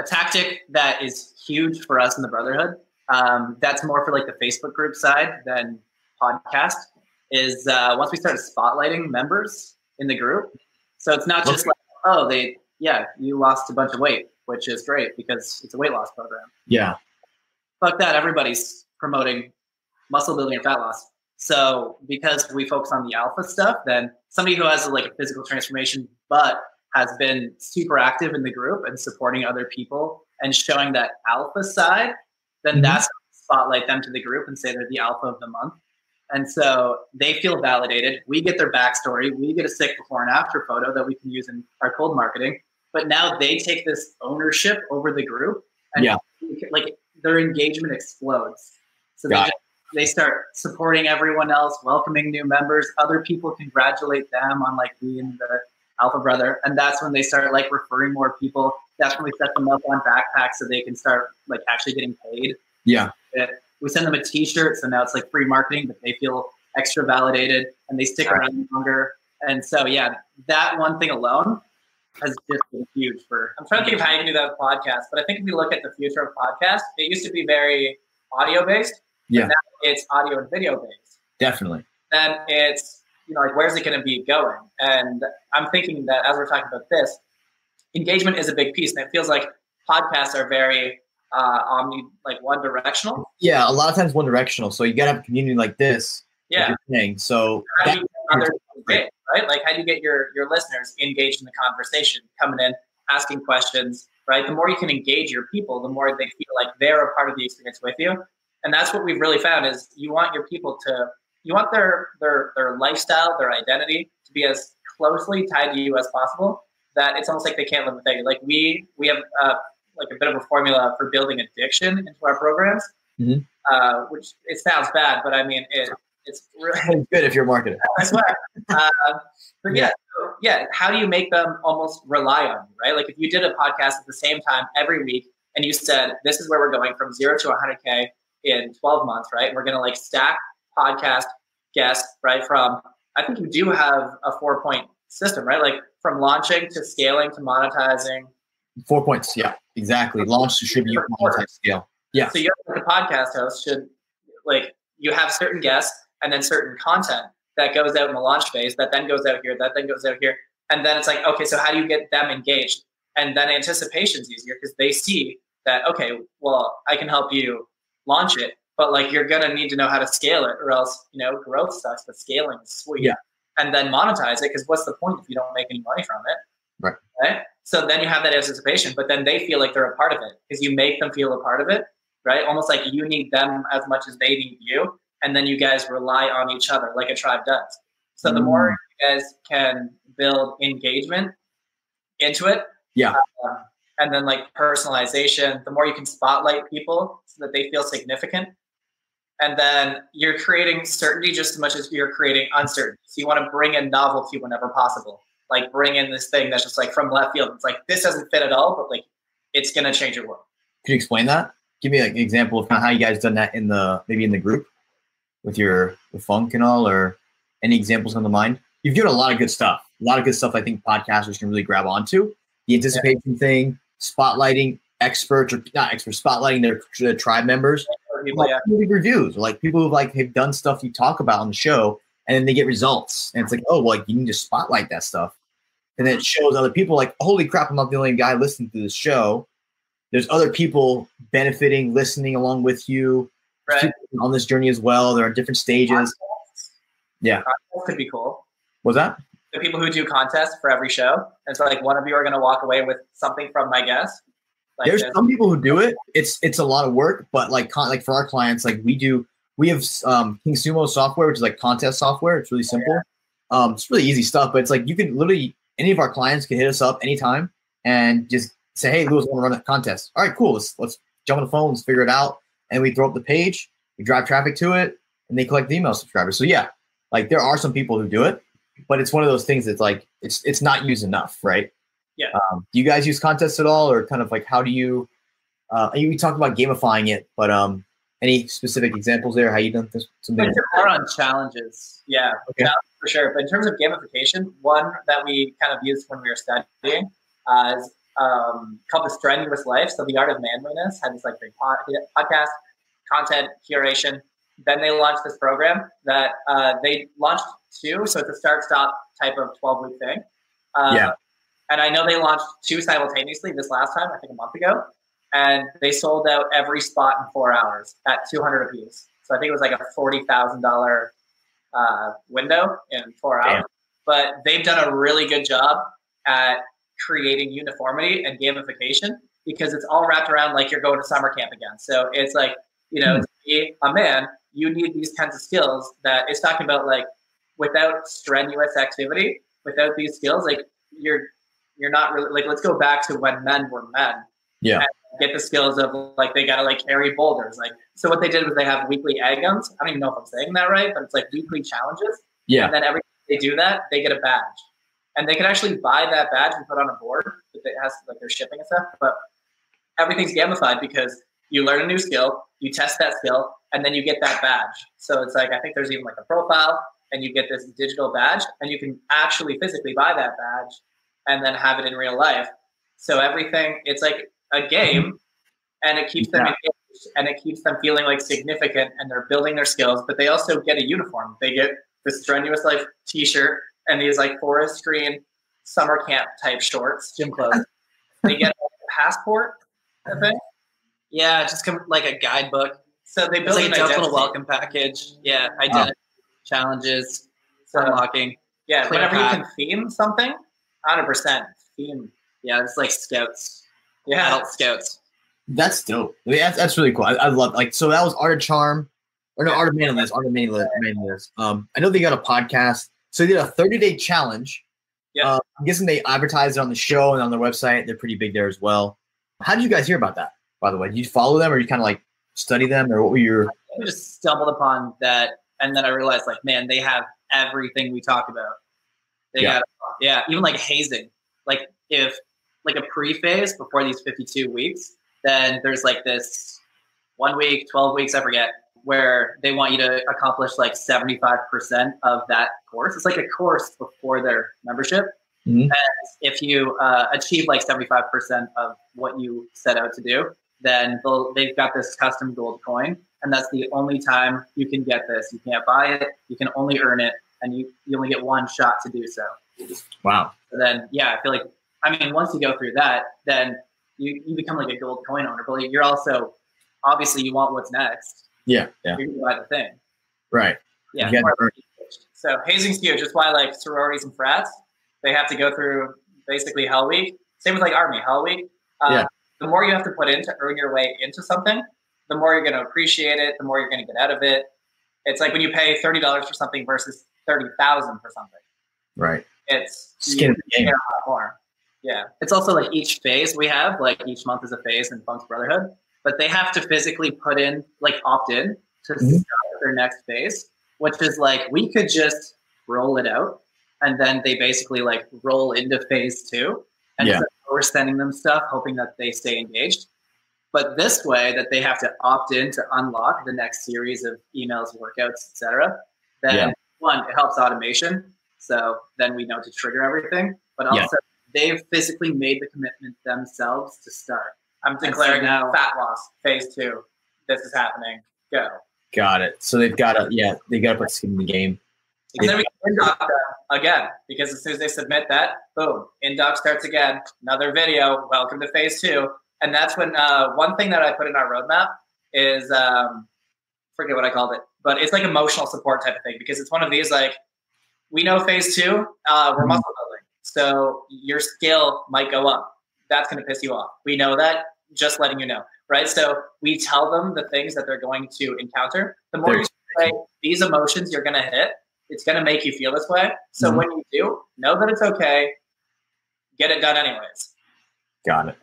a tactic that is huge for us in the Brotherhood. Um, that's more for like the Facebook group side than podcast. Is uh, once we started spotlighting members in the group, so it's not just like oh they yeah you lost a bunch of weight, which is great because it's a weight loss program Yeah. fuck that. Everybody's promoting muscle building and fat loss. So because we focus on the alpha stuff, then somebody who has like a physical transformation but has been super active in the group and supporting other people and showing that alpha side, then Mhm. that's spotlight them to the group and say they're the alpha of the month. And so they feel validated. We get their backstory. We get a sick before and after photo that we can use in our cold marketing. But now they take this ownership over the group. And Yeah. like their engagement explodes. So they, just, they start supporting everyone else, welcoming new members. Other people congratulate them on like being the alpha brother, and that's when they start like referring more people. That's when we set them up on backpacks so they can start like actually getting paid. Yeah. We send them a T-shirt, so now it's like free marketing, but they feel extra validated and they stick Right. around longer. And so, yeah, that one thing alone has just been huge for. I'm trying to think of how you can do that with podcasts, but I think if you look at the future of podcasts, it used to be very audio based. Yeah. Now it's audio and video based. Definitely. Then it's you know like where's it going to be going? And I'm thinking that as we're talking about this, engagement is a big piece, and it feels like podcasts are very uh, omni like one directional. Yeah. A lot of times one directional. So you got to have a community like this. Yeah. you're. So How do you get others right? Like how do you get your your listeners engaged in the conversation, coming in, asking questions, right? The more you can engage your people, the more they feel like they're a part of the experience with you. And that's what we've really found is you want your people to you want their their their lifestyle, their identity to be as closely tied to you as possible that it's almost like they can't live without you. Like we we have uh, like a bit of a formula for building addiction into our programs, Mhm. uh, which it sounds bad, but I mean it it's really good if you're marketing. I swear. uh, but yeah, so, yeah. How do you make them almost rely on you, right? Like if you did a podcast at the same time every week, and you said, "This is where we're going from zero to 100k in 12 months," right? We're gonna like stack podcast guests, right? From I think you do have a four point system, right? Like from launching to scaling to monetizing. Four points. Yeah. Exactly. Launch, distribute, monetize, scale. Yeah. So you the podcast host should like you have certain guests and then certain content that goes out in the launch phase that then goes out here, that then goes out here. And then it's like, okay, so how do you get them engaged? And then anticipation's easier because they see that, okay, well, I can help you launch it, but like you're gonna need to know how to scale it or else, you know, growth sucks, but scaling is sweet. Yeah. And then monetize it because what's the point if you don't make any money from it? Right. Right. So then you have that anticipation, but then they feel like they're a part of it because you make them feel a part of it, right? Almost like you need them as much as they need you. And then you guys rely on each other like a tribe does. So the more you guys can build engagement into it, Yeah. um, and then like personalization, the more you can spotlight people so that they feel significant. And then you're creating certainty just as much as you're creating uncertainty. So you want to bring in novelty whenever possible. Like bring in this thing that's just like from left field. It's like this doesn't fit at all, but like it's gonna change your world. Can you explain that? Give me like an example of kind of how you guys done that in the maybe in the group with your with funk and all, or any examples on the mind. You've given a lot of good stuff. A lot of good stuff. I think podcasters can really grab onto the anticipation thing, spotlighting experts or not experts, spotlighting their, their tribe members. People, like yeah. reviews, like people who like have done stuff you talk about on the show, and then they get results, and it's like, oh, well, like you need to spotlight that stuff, and then it shows other people like, holy crap, I'm not the only guy listening to this show. There's other people benefiting, listening along with you Right. on this journey as well. There are different stages. Yeah. Contests could be cool. Was that? The people who do contests for every show. And so like one of you are gonna walk away with something from my guest. Like There's this. some people who do it. It's it's a lot of work, but like con- like for our clients, like we do, we have um, KingSumo software, which is like contest software. It's really simple. Um, it's really easy stuff, but it's like you can literally any of our clients can hit us up anytime and just say, "Hey, Luis, want to run a contest?" All right, cool. Let's let's jump on the phone, let's figure it out, and we throw up the page, we drive traffic to it, and they collect the email subscribers. So yeah, like there are some people who do it, but it's one of those things that's like it's it's not used enough, right? Yeah. Um, do you guys use contests at all, or kind of like how do you? Uh, we talked about gamifying it, but um, any specific examples there? How you done this? Something? More on challenges. Yeah, Okay. yeah, for sure. But in terms of gamification, one that we kind of used when we were studying uh, is um, called the Strenuous Life. So the Art of Manliness had this like big pod- podcast, content curation. Then they launched this program that uh, they launched two. So it's a start-stop type of 12-week thing. Uh, Yeah. And I know they launched two simultaneously this last time, I think a month ago. And they sold out every spot in four hours at 200 apiece. So I think it was like a $40,000 uh, window in four hours. Damn. But they've done a really good job at creating uniformity and gamification because it's all wrapped around like you're going to summer camp again. So it's like, you know, Hmm. to be a man, you need these kinds of skills that it's talking about like without strenuous activity, without these skills, like you're you're not really like let's go back to when men were men. Yeah. And get the skills of like they gotta like carry boulders. Like so what they did was they have weekly agons. I don't even know if I'm saying that right, but it's like weekly challenges. Yeah. And then every time they do that, they get a badge. And they can actually buy that badge and put on a board that it has like their shipping and stuff. But everything's gamified because you learn a new skill, you test that skill, and then you get that badge. So it's like I think there's even like a profile, and you get this digital badge, and you can actually physically buy that badge and then have it in real life. So everything, it's like a game, and it keeps them Yeah. engaged, and it keeps them feeling like significant, and they're building their skills. But they also get a uniform. They get this strenuous life T-shirt and these like forest green summer camp type shorts, gym clothes. they get a passport, I think. Yeah, just come like a guidebook. So they It's build like an a tough identity. little welcome package. Yeah, identity challenges, So, unlocking. yeah, clear whenever path. you can theme something, hundred percent. Yeah, it's like scouts, Yeah, adult scouts. That's dope. I mean, that's, that's really cool. I, I love like so that was Art of Charm, or no Art of Manliness. Art of Manliness. Manliness. Um, I know they got a podcast. So they did a 30 day challenge. Yeah. Uh, I'm guessing they advertised it on the show and on their website. They're pretty big there as well. How did you guys hear about that? By the way, did you follow them or you kind of like study them or what were your? I just stumbled upon that, and then I realized, like, man, they have everything we talk about. They Yeah. got, yeah, even like hazing. Like, if like a pre-phase before these fifty-two weeks, then there's like this one week, twelve weeks, I forget, where they want you to accomplish like seventy-five percent of that course. It's like a course before their membership. Mhm. And if you uh, achieve like seventy-five percent of what you set out to do, then they'll, they've got this custom gold coin, and that's the only time you can get this. You can't buy it; you can only earn it, and you, you only get one shot to do so. Wow. So then, yeah, I feel like, I mean, once you go through that, then you, you become like a gold coin owner. But you're also obviously you want what's next. Yeah. Yeah. You're buy the thing. Right. Yeah. You gotta earn So hazing's huge. Just why like sororities and frats, they have to go through basically Hell Week. Same with like Army, Hell Week. Uh, Yeah. The more you have to put in to earn your way into something, the more you're going to appreciate it. The more you're going to get out of it. It's like when you pay thirty dollars for something versus thirty thousand for something. Right. It's Skin in the game. care a lot more. Yeah. It's also like each phase we have, like each month is a phase in Funk's Brotherhood, but they have to physically put in, like opt in to Mhm. start their next phase, which is like we could just roll it out and then they basically like roll into phase two. And Yeah. so we're sending them stuff, hoping that they stay engaged. But this way that they have to opt in to unlock the next series of emails, workouts, etc. Then Yeah. One, it helps automation. So then we know to trigger everything. But also Yeah. they've physically made the commitment themselves to start. I'm declaring now- fat loss phase two. this is happening. Go. Got it. So they've got to, yeah, they got to put skin in the game. And then we can indoc again because as soon as they submit that, boom, indoc starts again. Another video. Welcome to phase two. And that's when uh, one thing that I put in our roadmap is um, forget what I called it, but it's like emotional support type of thing because it's one of these like we know phase two, uh, we're muscle building, so your skill might go up. That's going to piss you off. We know that. Just letting you know, right? So we tell them the things that they're going to encounter. The more you say these emotions you're going to hit, it's going to make you feel this way. So mm-hmm. when you do, know that it's okay. Get it done anyways. Got it.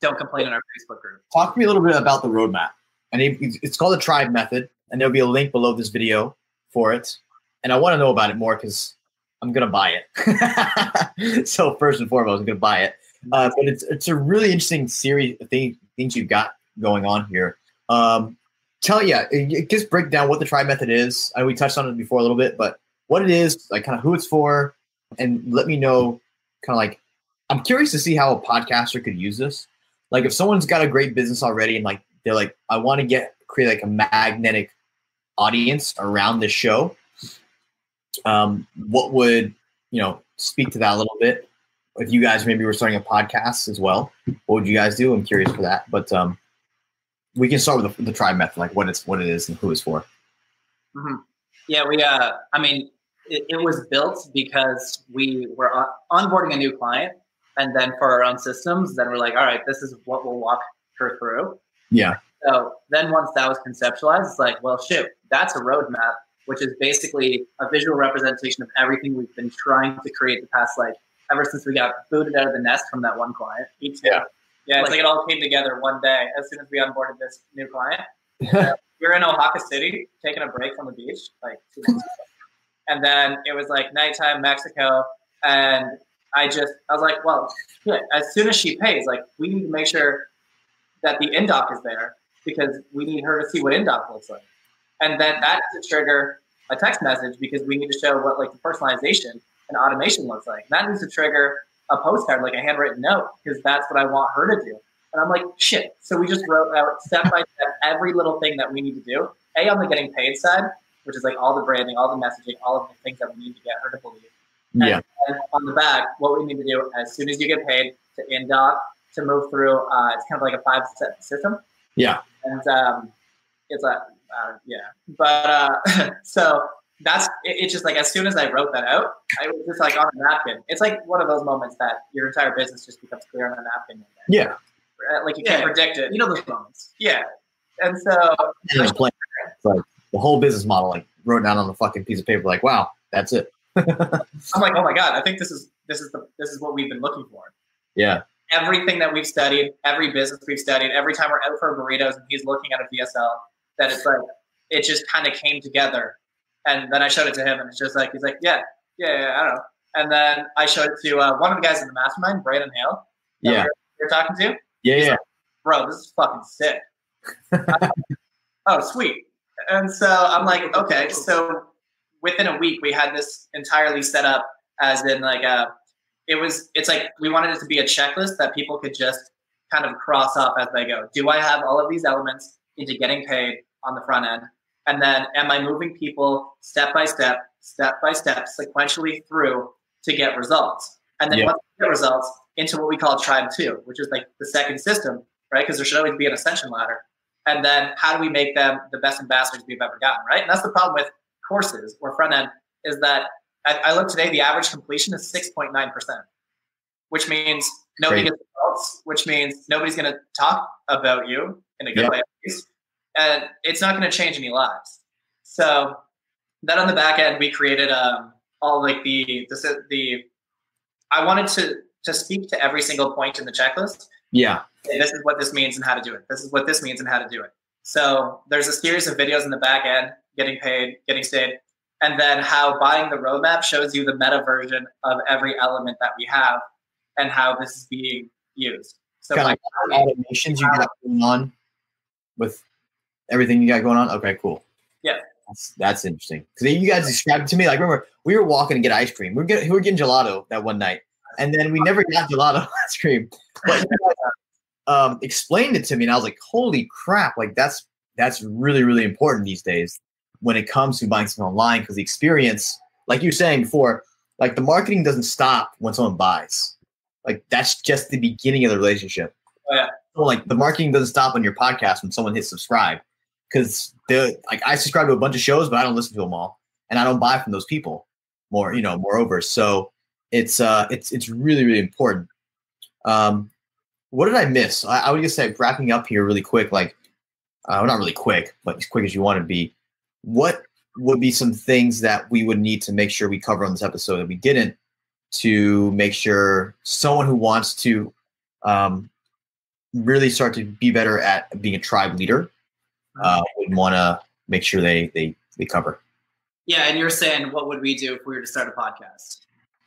Don't complain in our Facebook group. Talk to me a little bit about the roadmap. And it's called the Tribe Method, and there'll be a link below this video for it. And I want to know about it more because I'm gonna buy it. so first and foremost, I'm gonna buy it. Uh, but it's it's a really interesting series of things, things you've got going on here. Um, tell yeah, just break down what the tribe method is. I we touched on it before a little bit, but what it is, like kind of who it's for, and let me know kind of like I'm curious to see how a podcaster could use this. Like if someone's got a great business already and like they're like, I want to get create like a magnetic audience around this show. Um, what would you know speak to that a little bit? if you guys maybe were starting a podcast as well, what would you guys do? I'm curious for that. But um, we can start with the, the tribe method, like what it's what it is and who it's for. Mm-hmm. Yeah, we. Uh, I mean, it, it, was built because we were on, onboarding a new client, and then for our own systems, then we're like, all right, this is what we'll walk her through. Yeah. So then once that was conceptualized, it's like, well, shit, that's a roadmap, which is basically a visual representation of everything we've been trying to create the past like ever since we got booted out of the nest from that one client. Me too. Yeah, yeah it's like, like it all came together one day as soon as we onboarded this new client. uh, we were in Oaxaca City taking a break from the beach, like two months ago. And then it was like nighttime Mexico, and I just I was like, well, as soon as she pays, like we need to make sure that the indoc is there because we need her to see what indoc looks like. And then that has to trigger a text message because we need to show what like the personalization and automation looks like. that needs to trigger a postcard, like a handwritten note, because that's what I want her to do. And I'm like, shit. So we just wrote out step by step every little thing that we need to do. A on the getting paid side, which is like all the branding, all the messaging, all of the things that we need to get her to believe. Yeah. And, on the back, what we need to do as soon as you get paid to indoc to move through. Uh, it's kind of like a five step system. Yeah. And um, it's a uh, yeah, but uh, so that's it, it's just like as soon as I wrote that out, I was just like on a napkin. It's like one of those moments that your entire business just becomes clear on a napkin. Yeah. Like you can't predict it. You know those moments. Yeah. And so it's like the whole business model, like wrote down on the fucking piece of paper, like, wow, that's it. I'm like, oh my god, I think this is this is the this is what we've been looking for. Yeah. Everything that we've studied, every business we've studied, every time we're out for burritos and he's looking at a VSL, that it's like it just kind of came together and then I showed it to him, and it's just like he's like, yeah, yeah, yeah I don't know. And then I showed it to uh, one of the guys in the mastermind, Brandon Hale. Yeah, you're talking to. Yeah, yeah. Like, Bro, this is fucking sick. oh, sweet. And so I'm like, okay. So within a week, we had this entirely set up as in like a. It was. It's like we wanted it to be a checklist that people could just kind of cross off as they go. Do I have all of these elements into getting paid on the front end? And then am I moving people step by step, step by step, sequentially through to get results? And then yeah. once we get results, into what we call tribe two, which is like the second system, right? Because there should always be an ascension ladder. And then how do we make them the best ambassadors we've ever gotten, right? And that's the problem with courses or front end is that I, I look today, the average completion is 6.9%, which means nobody gets results, which means nobody's going to talk about you in a good yeah. way, and it's not going to change any lives. So then on the back end, we created um, all like the, the the I wanted to to speak to every single point in the checklist. Yeah, this is what this means and how to do it. This is what this means and how to do it. So there's a series of videos in the back end, getting paid, getting stayed, and then how buying the roadmap shows you the meta version of every element that we have and how this is being used. So kind like automations you got going on with everything you got going on? Okay, cool. Yeah. That's, that's interesting. Because you guys described it to me. Like, remember, we were walking to get ice cream. We were, getting, we were getting gelato that one night. And then we never got gelato ice cream. But um, explained it to me, and I was like, holy crap. Like, that's that's really really important these days when it comes to buying something online because the experience, like you were saying before, like the marketing doesn't stop when someone buys. Like that's just the beginning of the relationship. Oh, yeah. So like the marketing doesn't stop on your podcast when someone hits subscribe because the like I subscribe to a bunch of shows, but I don't listen to them all, and I don't buy from those people. More, you know, moreover, so it's uh it's it's really really important. Um, what did I miss? I, I would just say wrapping up here really quick, like uh, well, not really quick, but as quick as you want to be. What would be some things that we would need to make sure we cover on this episode that we didn't to make sure someone who wants to um, really start to be better at being a tribe leader uh, would want to make sure they they they cover. Yeah, and you're saying what would we do if we were to start a podcast?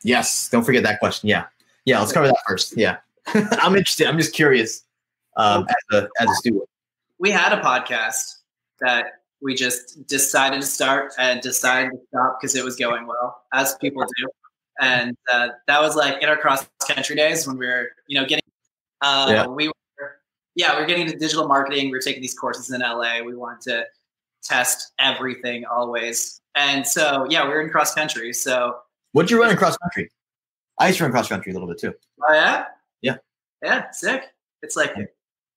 Yes, don't forget that question. Yeah, yeah, let's cover that first. Yeah, I'm interested. I'm just curious um, as a as a student. We had a podcast that we just decided to start and decided to stop because it was going well, as people do. And uh, that was like in our cross country days when we were, you know, getting. Uh, Yeah. We were, yeah, we were getting into digital marketing. We were taking these courses in LA. We wanted to test everything always. And so, yeah, we were in cross country. So, What'd you run in cross country? I used to run cross country a little bit too. oh yeah, Yeah. yeah, sick. It's like, Yeah.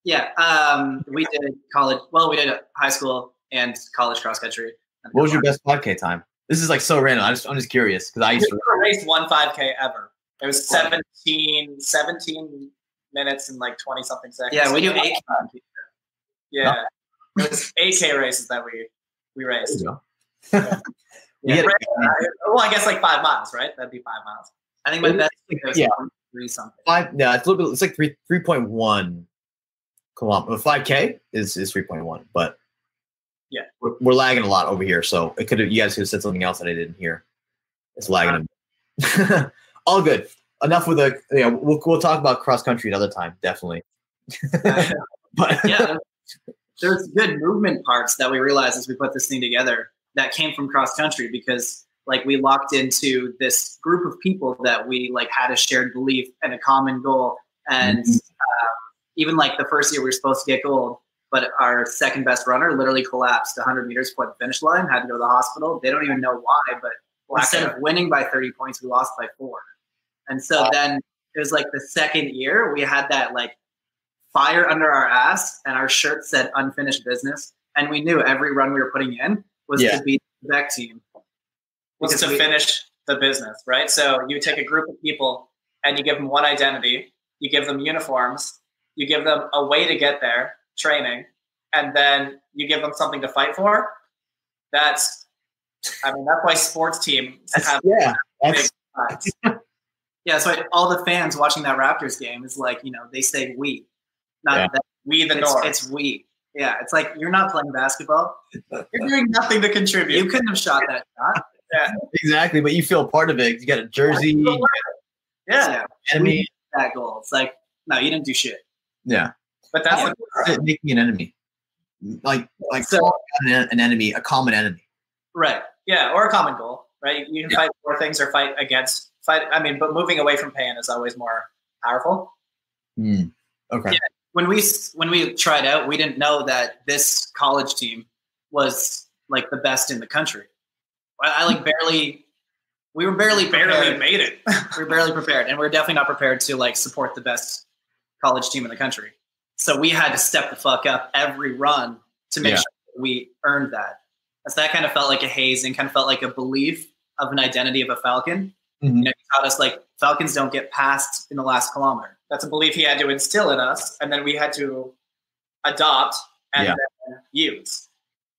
yeah, um, we did college. Well, we did high school and college cross country. What was your best 5K time? This is like so random. I just, I'm just curious because I used to. never raced one 5K ever. It was 17, 17 minutes and like 20 something seconds. Yeah, we do 8K. Yeah. It was 8K races that we we raced. You. Yeah. Yeah. Well, I guess like five miles, right? That'd be five miles. I think my best was Yeah. three something. Five. Yeah, it's a little bit. It's like three three point one kilometer. Five k is is three point one, but Yeah. we're, we're lagging a lot over here. So it could have you guys could have said something else that I didn't hear. It's lagging. All good. Enough with the. Yeah, we'll we'll talk about cross country another time. Definitely. but yeah, there's good movement parts that we realized as we put this thing together that came from cross country because like we locked into this group of people that we like had a shared belief and a common goal and Mhm. um, even like the first year we were supposed to get gold but our second best runner literally collapsed 100 meters before the finish line had to go to the hospital. They don't even know why but instead of winning by 30 points we lost by four. And so then it was like the second year we had that like fire under our ass and our shirt said unfinished business. And we knew every run we were putting in was Yeah. to beat the Beck team. Was to we- finish the business, right? So you take a group of people and you give them one identity, you give them uniforms, you give them a way to get there, training, and then you give them something to fight for. That's, I mean, that's why sports teams that's, have yeah, that's fights. yeah so all the fans watching that raptors game is like you know they say we not Yeah. that we the it's, North. it's we yeah it's like you're not playing basketball You're doing nothing to contribute. you couldn't have shot that shot Yeah, exactly. But you feel part of it. You got a jersey, yeah, enemy. that goal it's like no you didn't do shit Yeah, but that's Yeah. the It- making an enemy, like like So- an, an enemy, a common enemy. Right. Yeah, or a common goal, right? You can fight for things or fight against. Fight. I mean, but moving away from pain is always more powerful. Hmm. Okay. Yeah. when we when we tried out we didn't know that this college team was like the best in the country i, I like barely we were barely Barely made it. we are barely prepared and we are definitely not prepared to like support the best college team in the country so we had to step the fuck up every run to make Yeah. sure we earned that so that kind of felt like a hazing kind of felt like a belief of an identity of a falcon Mhm. you know he taught us like falcons don't get passed in the last kilometer That's a belief he had to instill in us, and then we had to adopt and Yeah. then use.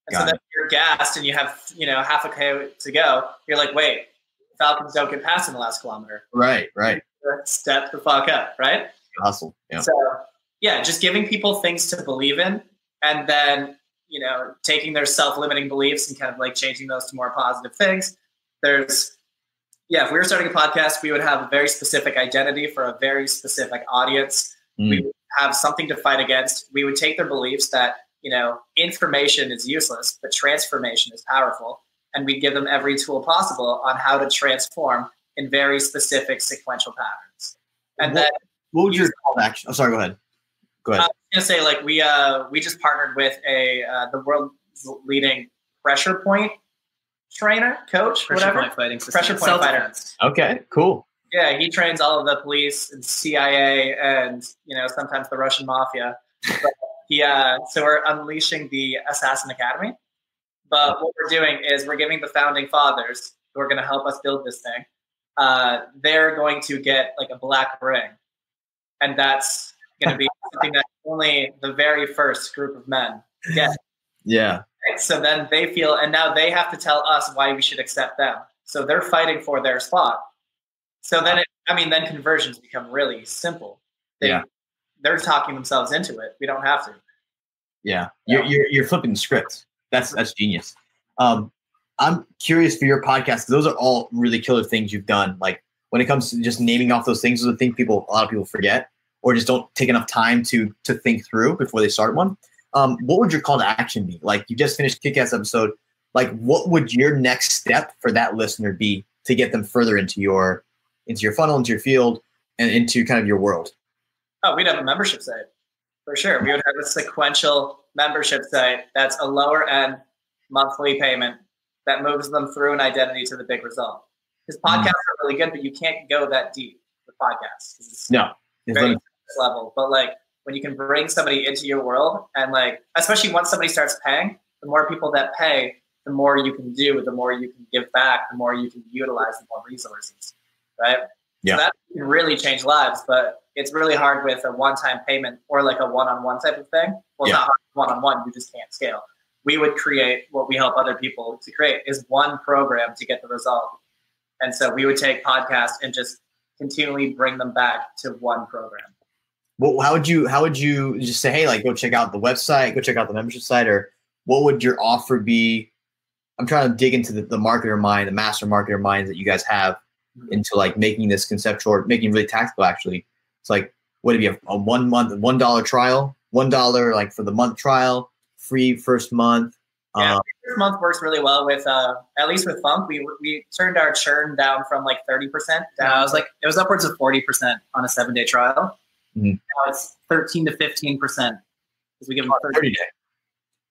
And Got so then you're gassed, and you have you know half a k to go. You're like, wait, Falcons don't get past in the last kilometer. Right. Right. Step the fuck up, right? Hustle. Yeah. So yeah, just giving people things to believe in, and then you know taking their self-limiting beliefs and kind of like changing those to more positive things. There's yeah, if we were starting a podcast, we would have a very specific identity for a very specific audience. Mm. We would have something to fight against. We would take their beliefs that you know information is useless, but transformation is powerful, and we'd give them every tool possible on how to transform in very specific sequential patterns. And What- then What would your call to action? Oh, sorry. Go ahead. Go ahead. I was gonna say like we uh we just partnered with a uh, the world's leading pressure point trainer, coach, Pressure whatever. point fighting system. Pressure point fighter. Okay, cool. Yeah, he trains all of the police and CIA and you know sometimes the Russian mafia. But he uh, so we're unleashing the Assassin Academy. But what we're doing is we're giving the founding fathers who are going to help us build this thing. Uh, they're going to get like a black ring, and that's going to be something that only the very first group of men get. Yeah. So then they feel, and now they have to tell us why we should accept them. So they're fighting for their spot. So then, it, I mean, then conversions become really simple. They, Yeah. They're talking themselves into it. We don't have to. Yeah, you're, you're you're flipping the script. That's that's genius. Um, I'm curious for your podcast. Those are all really killer things you've done. Like when it comes to just naming off those things, those are the things people a lot of people forget or just don't take enough time to to think through before they start one. Um, what would your call to action be? Like you just finished Kick-Ass episode. Like what would your next step for that listener be to get them further into your into your funnel, into your field, and into kind of your world? Oh, we'd have a membership site for sure. We would have a sequential membership site that's a lower end monthly payment that moves them through an identity to the big result. Because podcasts are really good, but you can't go that deep with podcasts. It's No, It's very level. But like when you can bring somebody into your world and like especially once somebody starts paying, the more people that pay, the more you can do, the more you can give back, the more you can utilize the more resources. Right? Yeah. So that can really change lives, but it's really hard with a one-time payment or like a one-on-one type of thing. Well, Yeah. not one-on-one, you just can't scale. We would create what we help other people to create is one program to get the result. And so we would take podcasts and just continually bring them back to one program. Well, how would you how would you just say, hey, like go check out the website, go check out the membership site, or what would your offer be? I'm trying to dig into the, the marketer mind, the master marketer minds that you guys have into like making this conceptual or making it really tactical actually. It's like would it be a, a one month one dollar trial? One dollar like for the month trial, free first month. Yeah. Uh, This month works really well with, uh, at least with Funk. We we turned our churn down from like thirty percent down. I was like, it was upwards of forty percent on a seven day trial. Mhm. Now it's thirteen to fifteen percent because we give them 30, 30 day.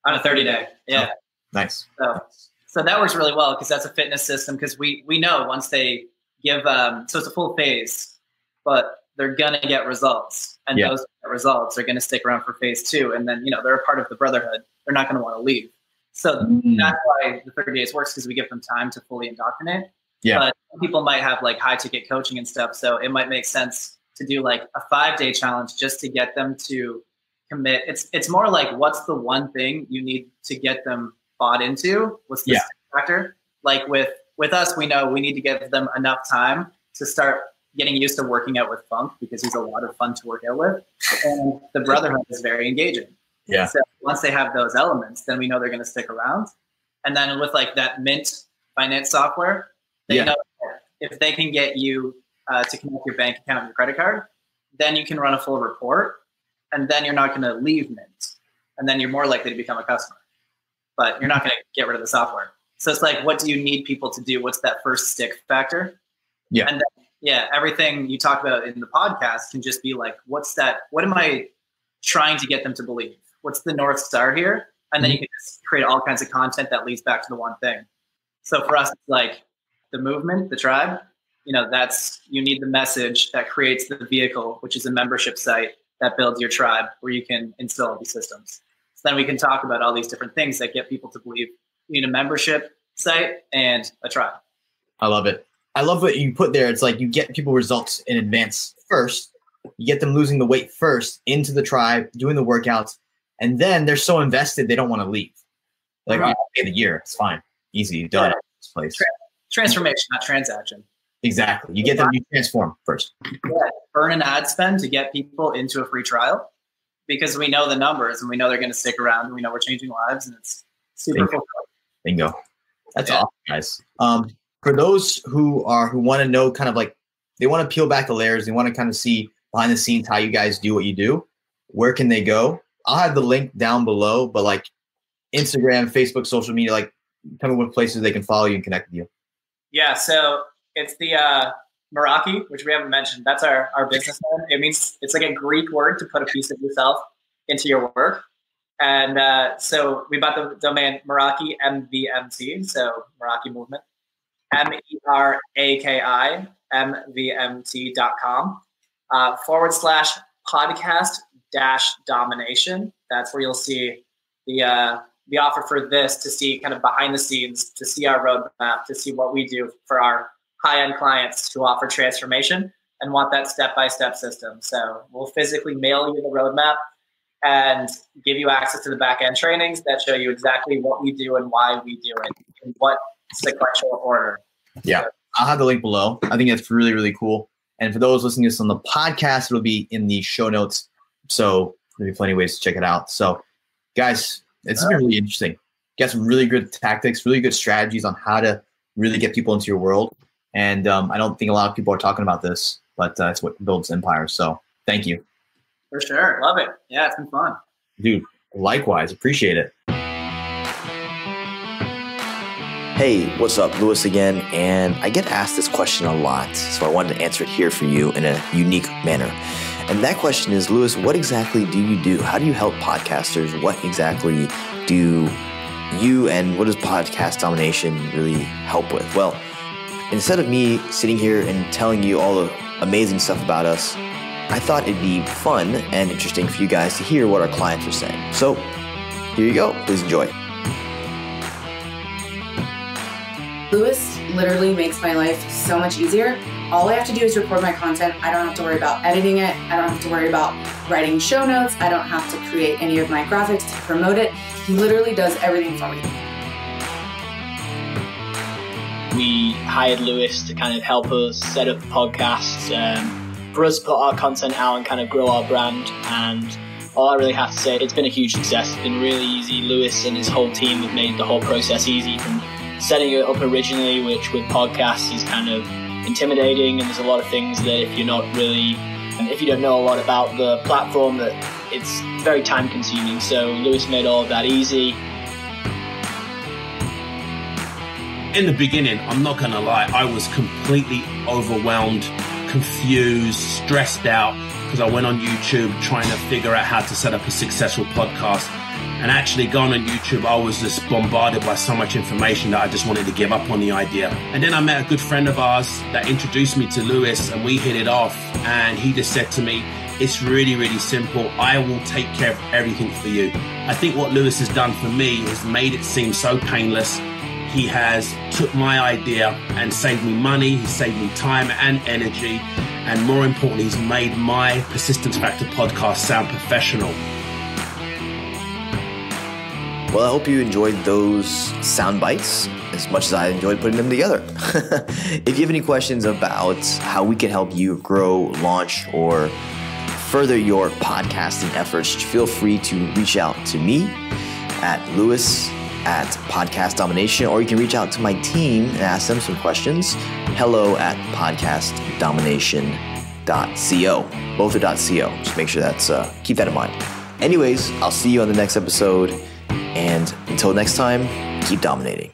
on a thirty day. Yeah, Nice. so so that works really well because that's a fitness system. Because we we know once they give, um, so it's a full phase, but they're gonna get results, and Yeah. those results are gonna stick around for phase two, and then you know they're a part of the brotherhood. They're not gonna want to leave. So Mm. that's why the 30 days works because we give them time to fully indoctrinate. Yeah. But people might have like high ticket coaching and stuff. So it might make sense to do like a five day challenge just to get them to commit. It's it's more like what's the one thing you need to get them bought into? What's the Yeah. factor? Like with with us, we know we need to give them enough time to start getting used to working out with Funk because he's a lot of fun to work out with. And the brotherhood is very engaging. Yeah. So once they have those elements, then we know they're going to stick around. And then with like that Mint finance software, they Yeah. know if they can get you uh, to connect your bank account and your credit card, then you can run a full report, and then you're not going to leave Mint, and then you're more likely to become a customer. But you're not going to get rid of the software. So it's like, what do you need people to do? What's that first stick factor? Yeah. And then, yeah, everything you talk about in the podcast can just be like, what's that? What am I trying to get them to believe? What's the North Star here? And then you can just create all kinds of content that leads back to the one thing. So for us, it's like the movement, the tribe, you know, that's you need the message that creates the vehicle, which is a membership site that builds your tribe where you can install these systems. So then we can talk about all these different things that get people to believe you need a membership site and a tribe. I love it. I love what you put there. It's like you get people results in advance first. You get them losing the weight first into the tribe, doing the workouts, and then they're so invested they don't want to leave. Like, Right. oh, pay the year, it's fine, easy, done. This place Transformation, not transaction. Exactly. You get them, you transform first. Yeah. Burn an ad spend to get people into a free trial because we know the numbers and we know they're going to stick around and we know we're changing lives and it's super Bingo. fulfilling. Bingo. That's Yeah. awesome, guys. Um, for those who are who want to know, kind of like they want to peel back the layers, they want to kind of see behind the scenes how you guys do what you do. Where can they go? I'll have the link down below, but like Instagram, Facebook, social media, like tell me what places they can follow you and connect with you. Yeah, so it's the uh, Meraki, which we haven't mentioned. That's our, our business name. It means it's like a Greek word to put a piece of yourself into your work. And uh, so we bought the domain Meraki MVMT, so Meraki Movement, M E R A K I M V M T dot com uh, forward slash podcast dash domination. That's where you'll see the uh, the offer for this to see kind of behind the scenes, to see our roadmap, to see what we do for our high end clients who offer transformation and want that step by step system. So we'll physically mail you the roadmap and give you access to the back end trainings that show you exactly what we do and why we do it in what sequential order. Yeah. I'll have the link below. I think that's really, really cool. And for those listening to this on the podcast, it'll be in the show notes. So there'll be plenty of ways to check it out. So, guys, it's been really interesting. Got some really good tactics, really good strategies on how to really get people into your world. And um, I don't think a lot of people are talking about this, but uh, it's what builds empires. So, thank you. For sure. Love it. Yeah, it's been fun. Dude, likewise. Appreciate it. Hey, what's up? Luis again. And I get asked this question a lot, so I wanted to answer it here for you in a unique manner. And that question is Luis, what exactly do you do? How do you help podcasters? What exactly do you and what does podcast domination really help with? Well, instead of me sitting here and telling you all the amazing stuff about us, I thought it'd be fun and interesting for you guys to hear what our clients are saying. So here you go. Please enjoy. Luis literally makes my life so much easier. All I have to do is record my content. I don't have to worry about editing it. I don't have to worry about writing show notes. I don't have to create any of my graphics to promote it. He literally does everything for me. We hired Luis to kind of help us set up podcasts, um, for us to put our content out and kind of grow our brand. And all I really have to say, it's been a huge success. It's been really easy. Luis and his whole team have made the whole process easy from setting it up originally, which with podcasts is kind of intimidating, and there's a lot of things that if you're not really, if you don't know a lot about the platform, that it's very time consuming. So Luis made all of that easy. In the beginning, I'm not gonna lie, I was completely overwhelmed, confused, stressed out because I went on YouTube trying to figure out how to set up a successful podcast and actually going on YouTube, I was just bombarded by so much information that I just wanted to give up on the idea. And then I met a good friend of ours that introduced me to Luis and we hit it off. And he just said to me, it's really, really simple. I will take care of everything for you. I think what Luis has done for me has made it seem so painless. He has took my idea and saved me money. He saved me time and energy. And more importantly, he's made my Persistence Factor podcast sound professional. Well, I hope you enjoyed those sound bites as much as I enjoyed putting them together. if you have any questions about how we can help you grow, launch, or further your podcasting efforts, feel free to reach out to me at Luis at Podcast Domination, or you can reach out to my team and ask them some questions. Hello at podcastdomination.co. Both are .co. Just make sure that's uh, keep that in mind. Anyways, I'll see you on the next episode. And until next time, keep dominating.